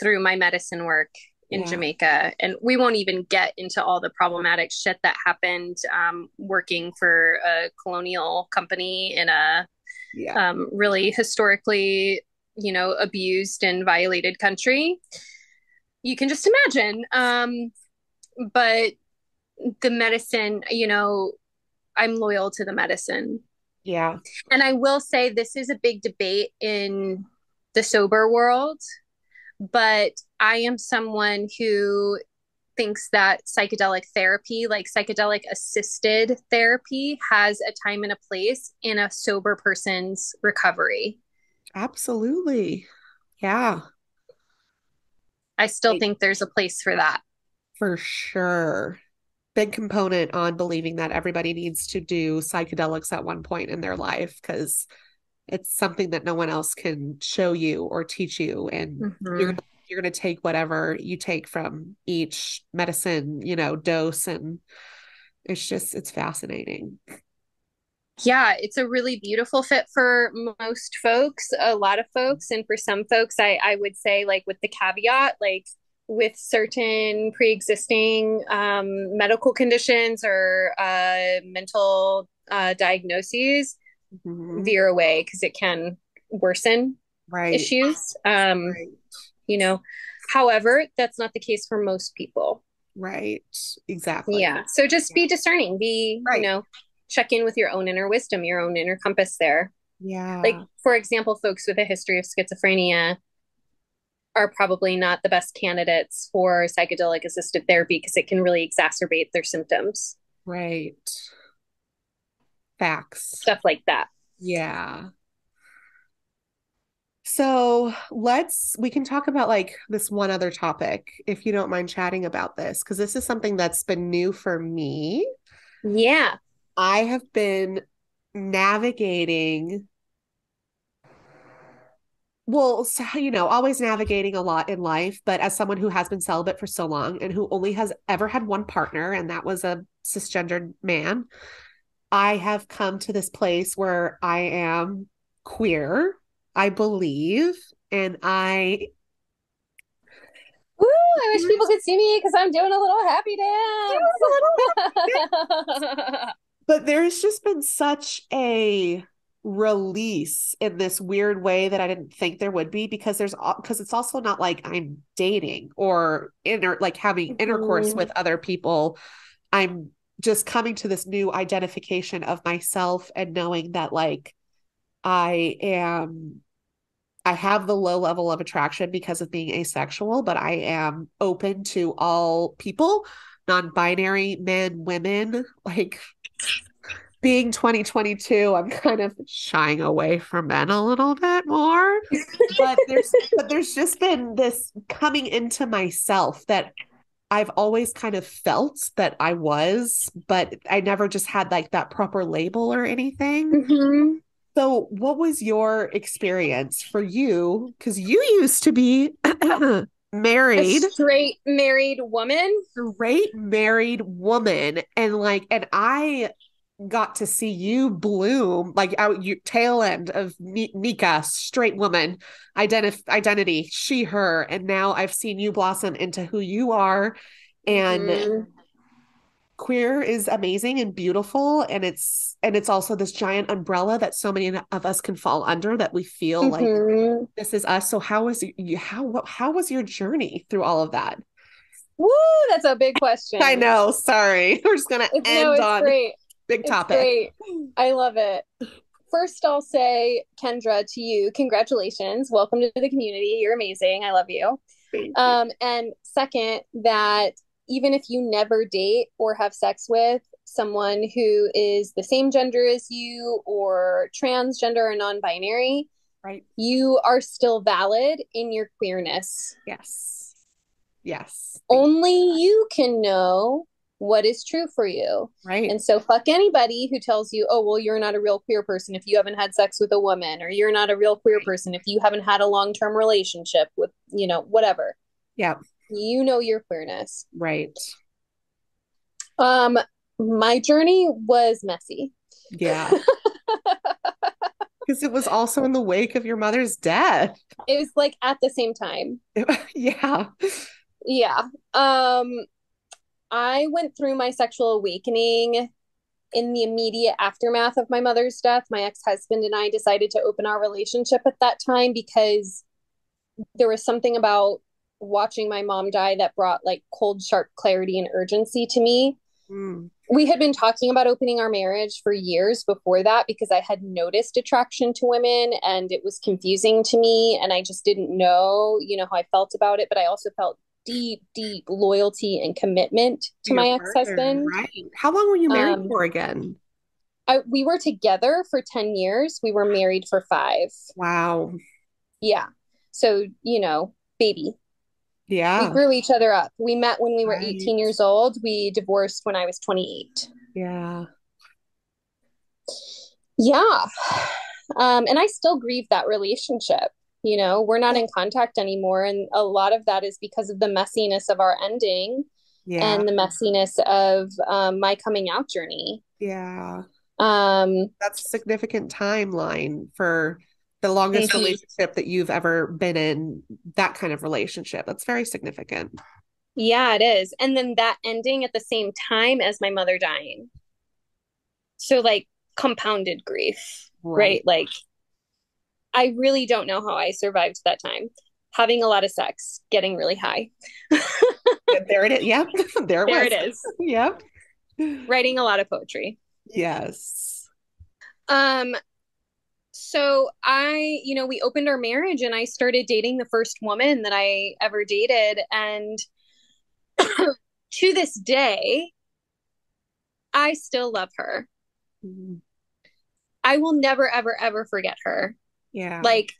through my medicine work in yeah. Jamaica. And we won't even get into all the problematic shit that happened um, working for a colonial company in a yeah. um, really historically, you know, abused and violated country you can just imagine. Um, but the medicine, you know, I'm loyal to the medicine. Yeah. And I will say this is a big debate in the sober world but I am someone who thinks that psychedelic therapy, like psychedelic assisted therapy, has a time and a place in a sober person's recovery. Absolutely. Yeah. I still think there's a place for that. For sure. Big component on believing that everybody needs to do psychedelics at one point in their life because it's something that no one else can show you or teach you. And mm-hmm. you're you're going to take whatever you take from each medicine, you know, dose. And it's just, it's fascinating. Yeah, it's a really beautiful fit for most folks, a lot of folks. And for some folks, I, I would say, like, with the caveat, like, with certain pre-existing um, medical conditions or uh, mental uh, diagnoses mm-hmm. veer away because it can worsen right. issues um, right you know however that's not the case for most people right exactly yeah so just be discerning be right. you know check in with your own inner wisdom your own inner compass there. Yeah. Like for example folks with a history of schizophrenia are probably not the best candidates for psychedelic assisted therapy because it can really exacerbate their symptoms. Right. Facts. Stuff like that. Yeah. So let's, we can talk about like this one other topic if you don't mind chatting about this, because this is something that's been new for me. Yeah. I have been navigating well, so, you know, always navigating a lot in life, but as someone who has been celibate for so long and who only has ever had one partner, and that was a cisgendered man, I have come to this place where I am queer I believe, and I. Woo! I wish people could see me because I'm doing a little happy dance. [laughs] but there's just been such a release in this weird way that I didn't think there would be because there's because it's also not like I'm dating or inter like having mm-hmm. intercourse with other people. I'm just coming to this new identification of myself and knowing that like I am I have the low level of attraction because of being asexual, but I am open to all people, non binary men, women. [laughs] Like being 2022, I'm kind of shying away from men a little bit more. but there's [laughs] but there's just been this coming into myself that I've always kind of felt that I was, but I never just had like that proper label or anything. Mm-hmm. So, what was your experience for you? Because you used to be [clears throat] married, a straight married woman, straight married woman, and like, and I got to see you bloom like out your tail end of Nica, straight woman, identif- identity, she, her, and now I've seen you blossom into who you are, and. Mm queer is amazing and beautiful and it's and it's also this giant umbrella that so many of us can fall under that we feel mm-hmm. like this is us so how was you how how was your journey through all of that Woo, that's a big question. I know. Sorry. [laughs] We're just gonna it's, end no, on great. big it's topic. Great. I love it. First, I'll say, Kendra, to you, congratulations. Welcome to the community. You're amazing. I love you. Um, and second, that even if you never date or have sex with someone who is the same gender as you or transgender or non-binary right. you are still valid in your queerness. Yes. Yes. Only you can know what is true for you. Right. And so fuck anybody who tells you oh well you're not a real queer person if you haven't had sex with a woman or you're not a real queer person if you haven't had a long-term relationship with you know whatever. Yeah you know your queerness. Right. Um, my journey was messy. Yeah. [laughs] Because it was also in the wake of your mother's death. It was like at the same time. [laughs] yeah. Yeah. Um, I went through my sexual awakening in the immediate aftermath of my mother's death. My ex husband and I decided to open our relationship at that time because there was something about watching my mom die that brought like cold, sharp clarity and urgency to me. mm. we had been talking about opening our marriage for years before that because I had noticed attraction to women and it was confusing to me and I just didn't know, you know, how I felt about it, but I also felt deep, deep loyalty and commitment to my ex husband. Right. How long were you married um, for again? I, we were together for 10 years. We were married for five. Wow. Yeah. So, you know, baby. Yeah. We grew each other up. We met when we were right. 18 years old. We divorced when I was 28. Yeah. Yeah. Um, and I still grieve that relationship. You know, we're not in contact anymore. And a lot of that is because of the messiness of our ending yeah. and the messiness of um, my coming out journey. Yeah. Um, That's a significant timeline for the longest relationship that you've ever been in, that kind of relationship. That's very significant. Yeah, it is. And then that ending at the same time as my mother dying. So, like, compounded grief, right? right? Like, I really don't know how I survived that time. Having a lot of sex, getting really high. there it is. [laughs] Yep. There, [laughs] there it is. [laughs] Yep. Writing a lot of poetry. Yes. Um, so I, you know, we opened our marriage and I started dating the first woman that I ever dated. And [clears throat] to this day, I still love her. Mm-hmm. I will never, ever, ever forget her. Yeah. Like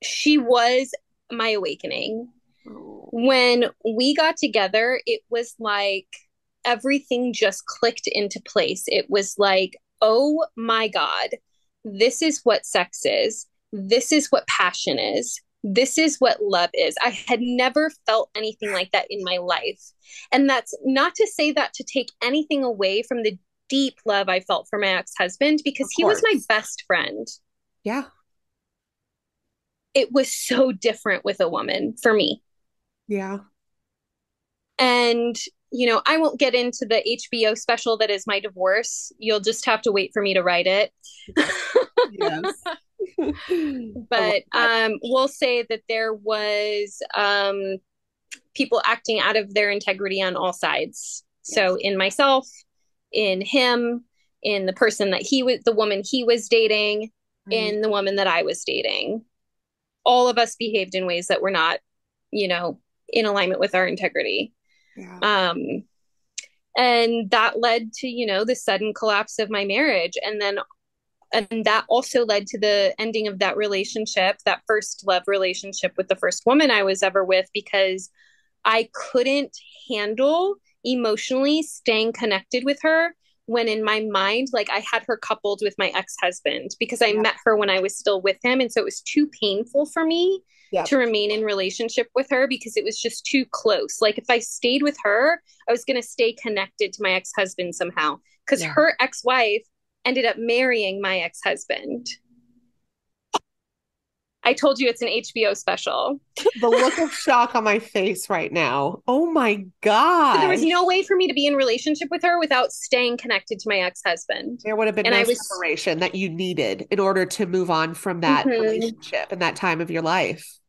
she was my awakening. Oh. When we got together, it was like everything just clicked into place. It was like, oh my God, this is what sex is. This is what passion is. This is what love is. I had never felt anything like that in my life. And that's not to say that to take anything away from the deep love I felt for my ex husband because he was my best friend. Yeah. It was so different with a woman for me. Yeah. And, you know, I won't get into the HBO special that is my divorce. You'll just have to wait for me to write it. [laughs] but um, we'll say that there was um, people acting out of their integrity on all sides. Yes. So in myself, in him, in the person that he was, the woman he was dating, in the woman that I was dating. All of us behaved in ways that were not, you know, in alignment with our integrity. Yeah. Um, and that led to, you know, the sudden collapse of my marriage. And then, and that also led to the ending of that relationship, that first love relationship with the first woman I was ever with, because I couldn't handle emotionally staying connected with her when in my mind like i had her coupled with my ex-husband because i yeah. met her when i was still with him and so it was too painful for me yeah. to remain in relationship with her because it was just too close like if i stayed with her i was going to stay connected to my ex-husband somehow because yeah. her ex-wife ended up marrying my ex-husband I told you it's an HBO special. the look of [laughs] shock on my face right now. Oh my god! So there was no way for me to be in relationship with her without staying connected to my ex husband. There would have been and no I was, separation that you needed in order to move on from that mm-hmm. relationship and that time of your life.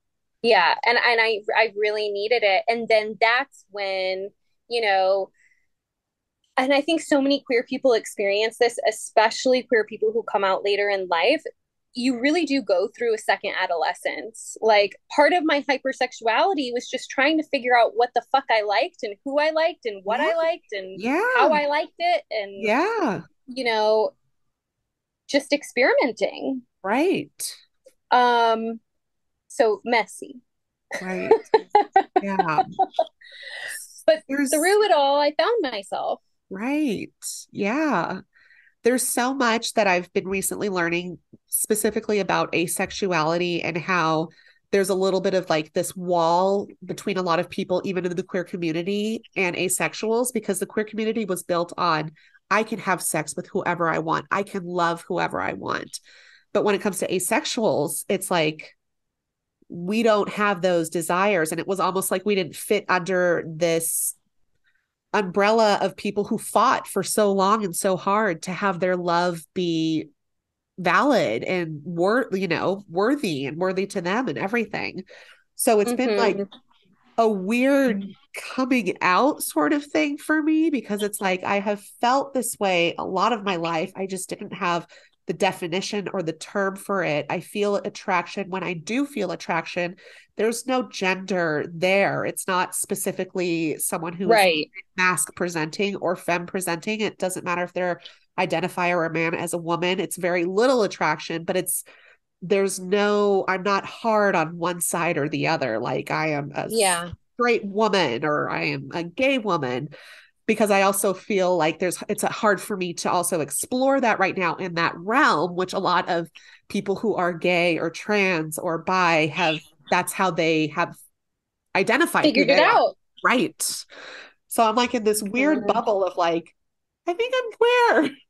Yeah, and and I I really needed it, and then that's when you know and I think so many queer people experience this, especially queer people who come out later in life you really do go through a second adolescence. Like part of my hypersexuality was just trying to figure out what the fuck I liked and who I liked and what yeah. I liked and yeah. how I liked it and yeah, you know, just experimenting. Right. Um so messy. Right. [laughs] yeah. But There's... through it all I found myself. Right. Yeah there's so much that I've been recently learning specifically about asexuality and how there's a little bit of like this wall between a lot of people, even in the queer community and asexuals, because the queer community was built on I can have sex with whoever I want, I can love whoever I want. But when it comes to asexuals, it's like we don't have those desires. And it was almost like we didn't fit under this umbrella of people who fought for so long and so hard to have their love be valid and wor- you know worthy and worthy to them and everything so it's mm-hmm. been like mm-hmm. a weird coming out sort of thing for me because it's like I have felt this way a lot of my life. I just didn't have the definition or the term for it. I feel attraction when I do feel attraction. There's no gender there. It's not specifically someone who right. masc presenting or femme presenting. It doesn't matter if they're identify or a man as a woman. It's very little attraction, but it's there's no I'm not hard on one side or the other. Like I am a yeah. straight woman or I am a gay woman because I also feel like there's it's hard for me to also explore that right now in that realm, which a lot of people who are gay or trans or bi have that's how they have identified figured it out. Right. So I'm like in this weird mm-hmm. bubble of like, I think I'm queer. [laughs]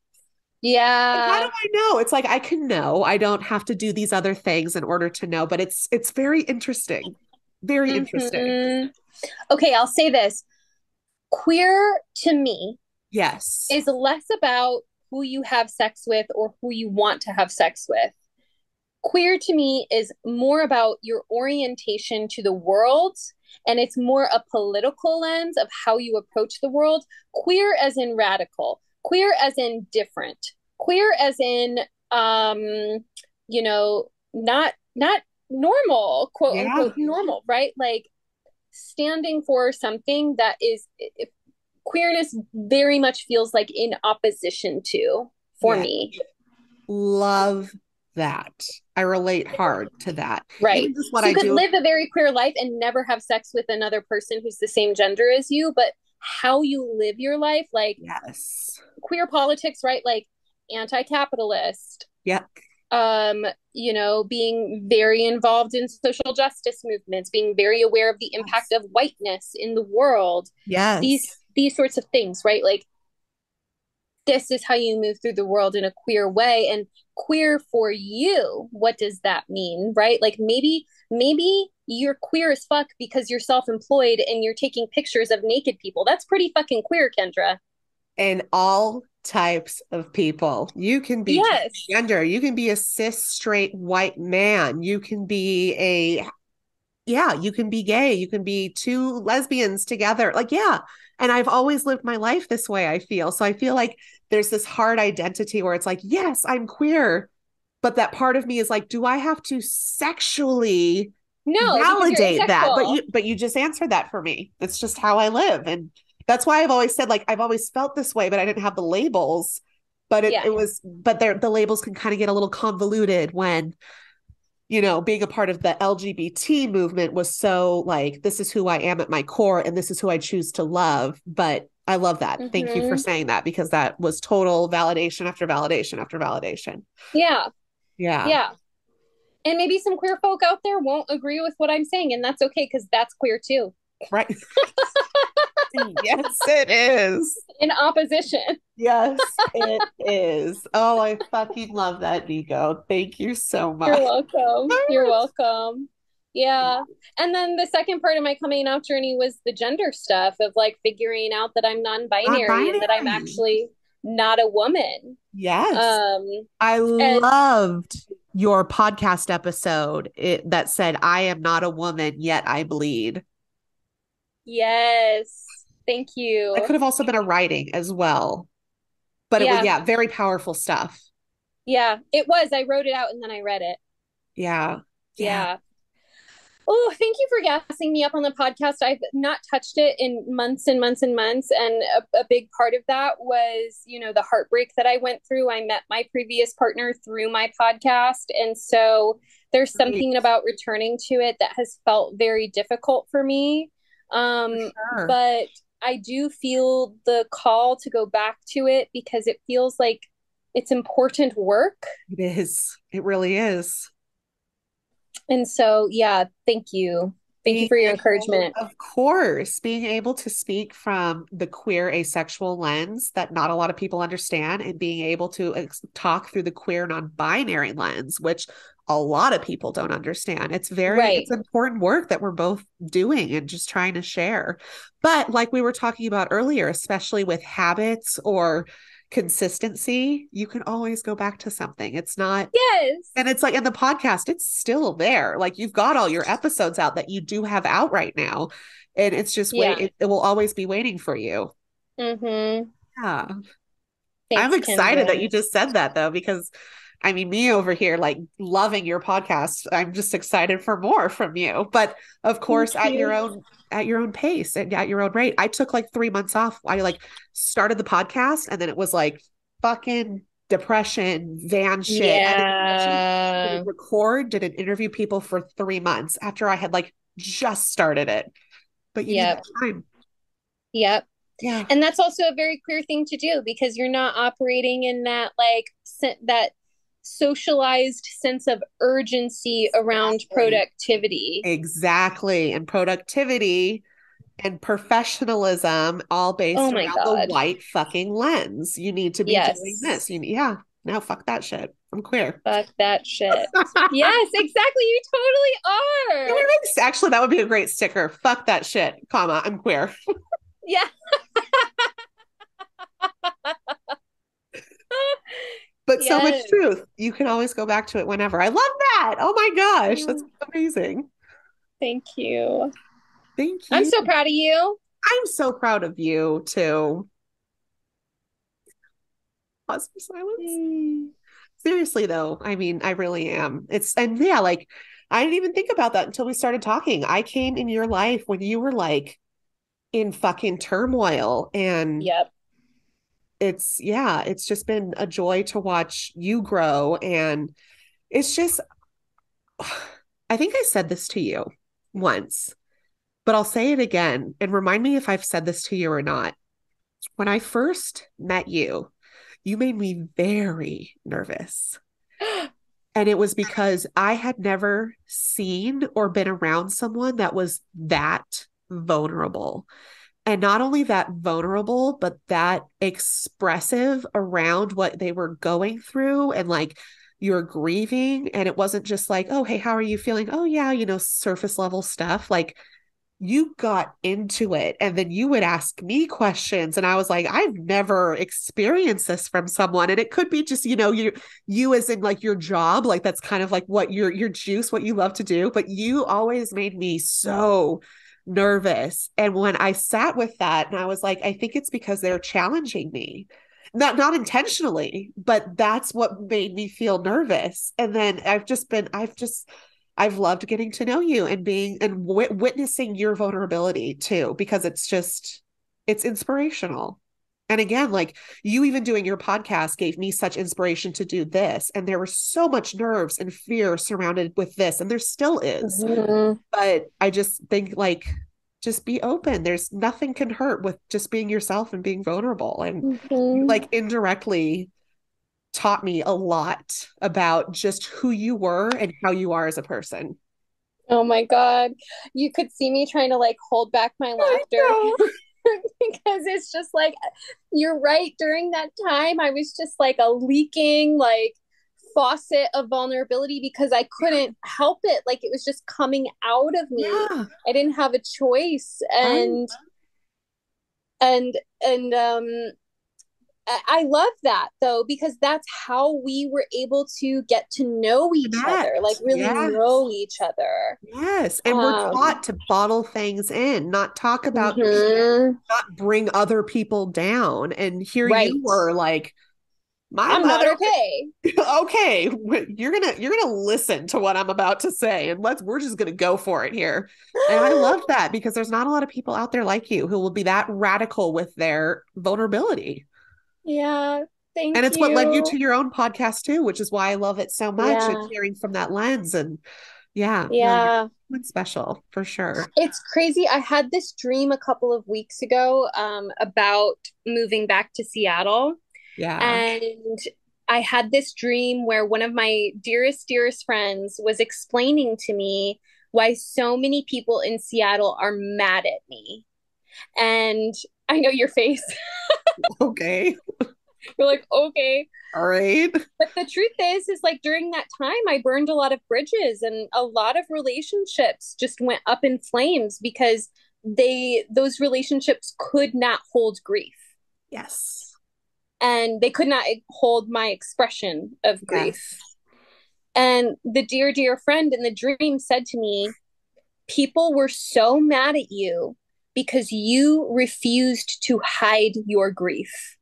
Yeah. How do I know? It's like I can know. I don't have to do these other things in order to know, but it's it's very interesting. Very mm-hmm. interesting. Okay, I'll say this queer to me yes. is less about who you have sex with or who you want to have sex with. Queer to me is more about your orientation to the world and it's more a political lens of how you approach the world. Queer as in radical queer as in different queer as in um you know not not normal quote yeah. unquote normal right? Like standing for something that is queerness very much feels like in opposition to for yeah. me. Love that. I relate hard to that. Right. what so you I could do. live a very queer life and never have sex with another person who's the same gender as you, but how you live your life, like yes, queer politics, right? Like anti-capitalist. Yep um, you know, being very involved in social justice movements, being very aware of the impact yes. of whiteness in the world. Yes. These these sorts of things, right? Like this is how you move through the world in a queer way and queer for you what does that mean right like maybe maybe you're queer as fuck because you're self-employed and you're taking pictures of naked people that's pretty fucking queer kendra and all types of people. You can be yes. gender, you can be a cis straight white man, you can be a yeah, you can be gay, you can be two lesbians together. Like yeah. And I've always lived my life this way, I feel. So I feel like there's this hard identity where it's like, yes, I'm queer, but that part of me is like, do I have to sexually no validate that? But you but you just answered that for me. It's just how I live and that's why I've always said like I've always felt this way, but I didn't have the labels. But it, yeah. it was but there the labels can kind of get a little convoluted when you know being a part of the LGBT movement was so like this is who I am at my core and this is who I choose to love. But I love that. Mm-hmm. Thank you for mm-hmm. saying that because that was total validation after validation after validation. Yeah. Yeah. Yeah. And maybe some queer folk out there won't agree with what I'm saying, and that's okay because that's queer too. Right. [laughs] [laughs] yes, it is. In opposition. Yes, [laughs] it is. Oh, I fucking love that, Nico. Thank you so much. You're welcome. You're welcome. Yeah. And then the second part of my coming out journey was the gender stuff of like figuring out that I'm non binary and that I'm actually not a woman. Yes. Um, I and- loved your podcast episode it, that said, I am not a woman, yet I bleed. Yes. Thank you. It could have also been a writing as well. But yeah. it was, yeah, very powerful stuff. Yeah, it was. I wrote it out and then I read it. Yeah. Yeah. yeah. Oh, thank you for gassing me up on the podcast. I've not touched it in months and months and months. And a, a, big part of that was, you know, the heartbreak that I went through. I met my previous partner through my podcast. And so there's something about returning to it that has felt very difficult for me. Um, sure. But I do feel the call to go back to it because it feels like it's important work. It is. It really is. And so, yeah, thank you. Thank being you for your encouragement. Of course, being able to speak from the queer asexual lens that not a lot of people understand, and being able to ex- talk through the queer non binary lens, which a lot of people don't understand. It's very right. it's important work that we're both doing and just trying to share. But like we were talking about earlier, especially with habits or consistency, you can always go back to something. It's not Yes. and it's like in the podcast, it's still there. Like you've got all your episodes out that you do have out right now. And it's just Yeah. wait, it, it will always be waiting for you. Mm-hmm. Yeah. Thanks, I'm excited that you just said that though, because I mean, me over here, like loving your podcast. I'm just excited for more from you. But of course, at your own at your own pace and at your own rate. I took like three months off. I like started the podcast and then it was like fucking depression, van shit. Yeah. didn't record, didn't interview people for three months after I had like just started it. But you Yep. time. Yep. Yeah. And that's also a very clear thing to do because you're not operating in that like that socialized sense of urgency around Exactly. productivity. Exactly. And productivity and professionalism all based Oh around God. the white fucking lens. You need to be Yes. doing this. You yeah. No, fuck that shit. I'm queer. Fuck that shit. [laughs] yes, exactly. You totally are. Actually, that would be a great sticker. Fuck that shit, comma. I'm queer. [laughs] Yeah. [laughs] But so much truth. You can always go back to it whenever. I love that. Oh my gosh. That's Mm. amazing. Thank you. Thank you. I'm so proud of you. I'm so proud of you too. Pause for silence. Seriously though, I mean, I really am. It's and yeah, like I didn't even think about that until we started talking. I came in your life when you were like in fucking turmoil and Yep. It's yeah, it's just been a joy to watch you grow and it's just [sighs] I think I said this to you once, but I'll say it again and remind me if I've said this to you or not. When I first met you, you made me very nervous. [gasps] And it was because I had never seen or been around someone that was that vulnerable. And not only that vulnerable, but that expressive around what they were going through and like you're grieving. And it wasn't just like, oh, hey, how are you feeling? Oh, yeah, you know, surface level stuff. Like you got into it and then you would ask me questions and i was like i've never experienced this from someone and it could be just you know you you as in like your job like that's kind of like what your your juice what you love to do but you always made me so nervous. And when i sat with that and i was like i think it's because they're challenging me. Not not intentionally but that's what made me feel nervous. And then i've just been i've just I've loved getting to know you and being and w- witnessing your vulnerability too, because it's just, it's inspirational. And again, like you even doing your podcast gave me such inspiration to do this. And there was so much nerves and fear surrounded with this, and there still is. Mhm. But I just think like, just be open. There's nothing can hurt with just being yourself and being vulnerable. And Mhm. like indirectly taught me a lot about just who you were and how you are as a person. Oh my God. You could see me trying to like hold back my laughter [laughs] [laughs] because it's just like, you're right. During that time, I was just like a leaking, like, faucet of vulnerability because I couldn't help it. Like, it was just coming out of me. Yeah. I didn't have a choice. And, and, and, um, I love that though, because that's how we were able to get to know each other, like really Yes. know each other. Yes. And we're Um, taught to bottle things in, not talk about, Mhm. not bring other people down. And here Right. you were like, my I'm not mother, okay. [laughs] okay, you're gonna you're gonna listen to what I'm about to say, and let's we're just gonna go for it here. And I [gasps] love that because there's not a lot of people out there like you who will be that radical with their vulnerability. Yeah, thank you And it's what led you you. to your own podcast too, which is why I love it so much Yeah. and hearing from that lens. And yeah, no, Yeah, someone special for sure. it's crazy. I had this dream a couple of weeks ago um, about moving back to Seattle. Yeah. And I had this dream where one of my dearest, dearest friends was explaining to me why so many people in Seattle are mad at me. And I know your face. [laughs] [laughs] okay. You're like, okay. All right. But the truth is, is like during that time, I burned a lot of bridges and a lot of relationships just went up in flames because they, those relationships could not hold grief. Yes. and they could not hold my expression of grief. Yes. And the dear, dear friend in the dream said to me, People were so mad at you because you refused to hide your grief.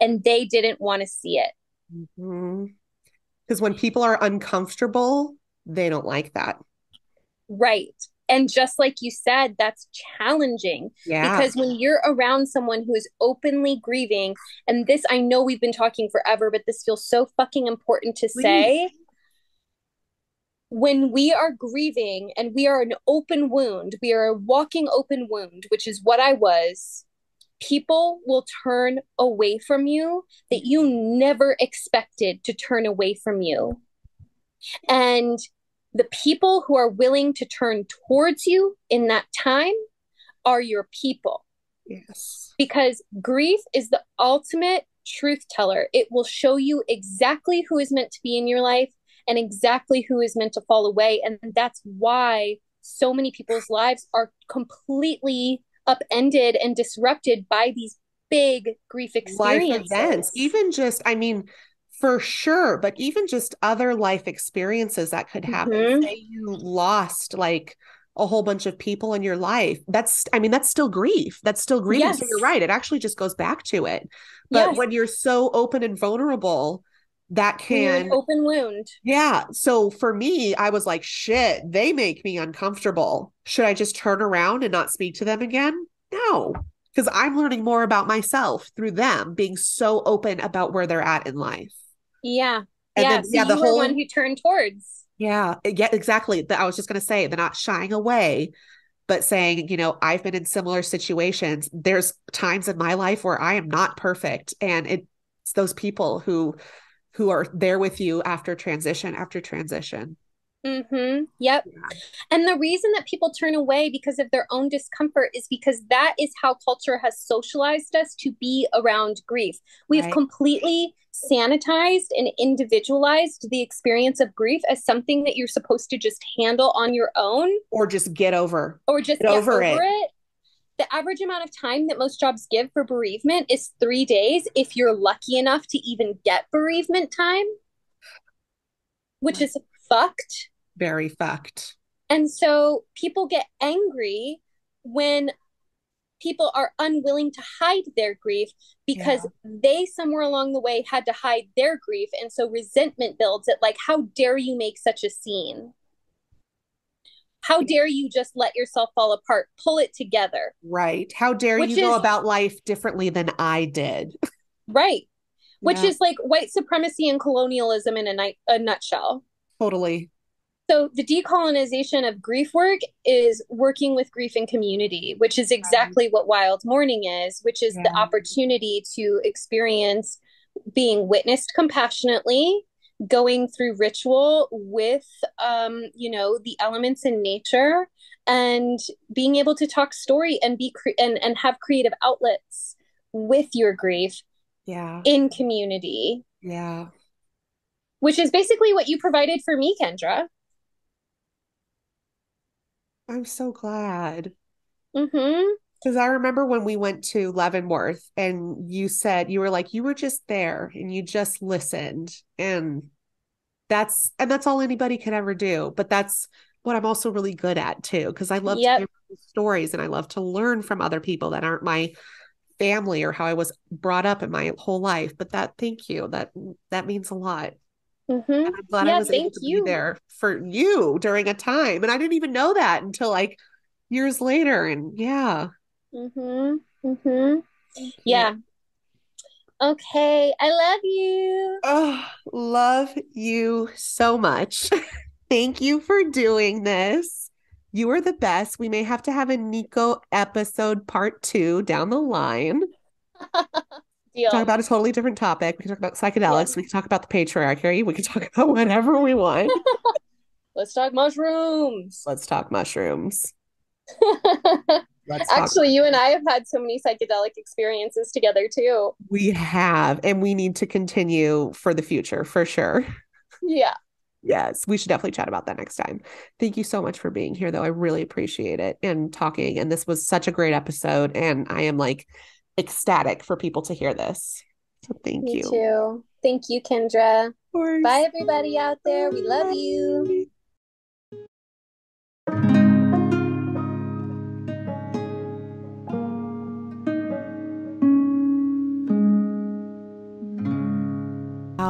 And they didn't want to see it. Because mm-hmm. when people are uncomfortable, they don't like that. Right and just like you said that's challenging yeah. because when you're around someone who is openly grieving and this i know we've been talking forever but this feels so fucking important to Please. say when we are grieving and we are an open wound we are a walking open wound which is what i was people will turn away from you that you never expected to turn away from you and the people who are willing to turn towards you in that time are your people. Yes. Because grief is the ultimate truth teller. It will show you exactly who is meant to be in your life and exactly who is meant to fall away. And that's why so many people's lives are completely upended and disrupted by these big grief experiences. Life events. Even just, I mean, for sure but even just other life experiences that could happen mm-hmm. say you lost like a whole bunch of people in your life that's i mean that's still grief that's still grief yes. so you're right it actually just goes back to it but yes. when you're so open and vulnerable that can open wound yeah so for me i was like shit they make me uncomfortable should i just turn around and not speak to them again no because i'm learning more about myself through them being so open about where they're at in life yeah. And yeah. Then, so yeah, the whole one who turned towards. Yeah. Yeah, exactly. That I was just gonna say they're not shying away, but saying, you know, I've been in similar situations. There's times in my life where I am not perfect. And it's those people who who are there with you after transition, after transition. Mm-hmm. Yep. Yeah. And the reason that people turn away because of their own discomfort is because that is how culture has socialized us to be around grief. We've right. completely sanitized and individualized the experience of grief as something that you're supposed to just handle on your own or just get over or just get, get over, over it. it. The average amount of time that most jobs give for bereavement is three days if you're lucky enough to even get bereavement time, which is fucked. Very fucked. And so people get angry when people are unwilling to hide their grief because yeah. they somewhere along the way had to hide their grief and so resentment builds it like how dare you make such a scene how dare you just let yourself fall apart? Pull it together. Right. How dare Which you is, go about life differently than i did? [laughs] Right. Which yeah. is like white supremacy and colonialism in a, night, a nutshell. Totally. So the decolonization of grief work is working with grief and community, which is exactly what wild mourning is, which is yeah. the opportunity to experience being witnessed compassionately, going through ritual with um, you know, the elements in nature and being able to talk story and be cre- and and have creative outlets with your grief. Yeah. In community. Yeah. Which is basically what you provided for me, Kendra. I'm so glad. Mm-hmm. Because I remember when we went to Leavenworth and you said you were like, you were just there and you just listened. And that's and that's all anybody can ever do. But that's what I'm also really good at too. Cause I love yep. to hear stories and I love to learn from other people that aren't my family or how I was brought up in my whole life. But that thank you. That that means a lot. Mm-hmm. I'm glad yeah, I was able to you. be there for you during a time. And I didn't even know that until like years later. And yeah. Mm-hmm. Mm-hmm. Yeah. Okay. I love you. Oh, love you so much. [laughs] Thank you for doing this. You are the best. We may have to have a Nico episode part two down the line. [laughs] Deal. Talk about a totally different topic. We can talk about psychedelics. Yeah. We can talk about the patriarchy. We can talk about whatever we want. [laughs] Let's talk mushrooms. Let's talk mushrooms. Let's Actually, you and I have had so many psychedelic experiences together too. We have, and we need to continue for the future for sure. Yeah. Yes, we should definitely chat about that next time. Thank you so much for being here, though. I really appreciate it and talking. And this was such a great episode. And I am like ecstatic for people to hear this. So thank Me you. too. Thank you, Kendra. Bye, everybody out there. We love you.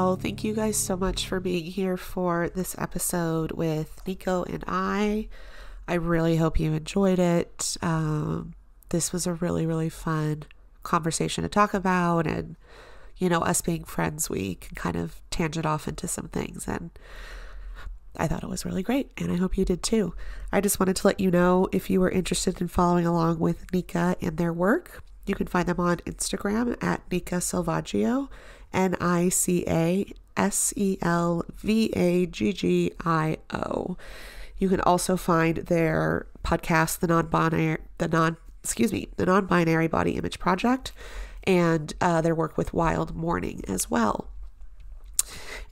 Oh, thank you guys so much for being here for this episode with Nico and I. I really hope you enjoyed it. Um, this was a really, really fun conversation to talk about. And, you know, us being friends, we can kind of tangent off into some things. And I thought it was really great. And I hope you did too. I just wanted to let you know if you were interested in following along with Nica and their work, you can find them on Instagram at Nica Selvaggio, N I C A S E L V A G G I O. You can also find their podcast, the non-binary, the non, excuse me, the non-binary body image project, and uh, their work with Wild Mourning as well.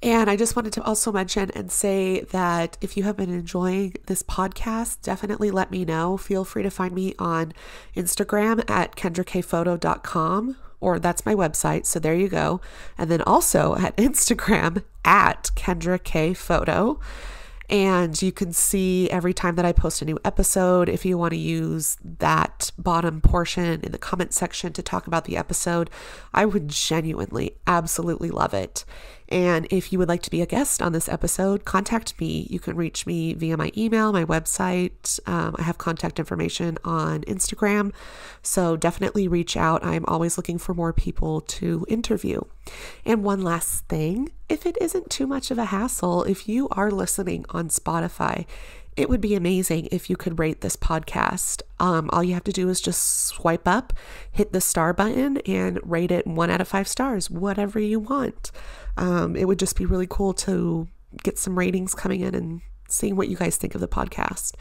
And I just wanted to also mention and say that if you have been enjoying this podcast, definitely let me know. Feel free to find me on Instagram at kendrakphoto.com, or that's my website. So there you go. And then also at [laughs] Instagram at Kendra K Photo. And you can see every time that I post a new episode, if you want to use that bottom portion in the comment section to talk about the episode, I would genuinely, absolutely love it. And if you would like to be a guest on this episode, contact me. You can reach me via my email, my website. Um, I have contact information on Instagram. So definitely reach out. I'm always looking for more people to interview. And one last thing if it isn't too much of a hassle, if you are listening on Spotify, it would be amazing if you could rate this podcast. Um, all you have to do is just swipe up, hit the star button, and rate it one out of five stars, whatever you want. Um, it would just be really cool to get some ratings coming in and seeing what you guys think of the podcast.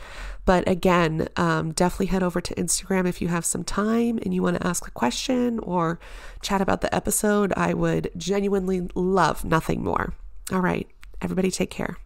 But again, um, definitely head over to Instagram if you have some time and you want to ask a question or chat about the episode. I would genuinely love nothing more. All right, everybody, take care.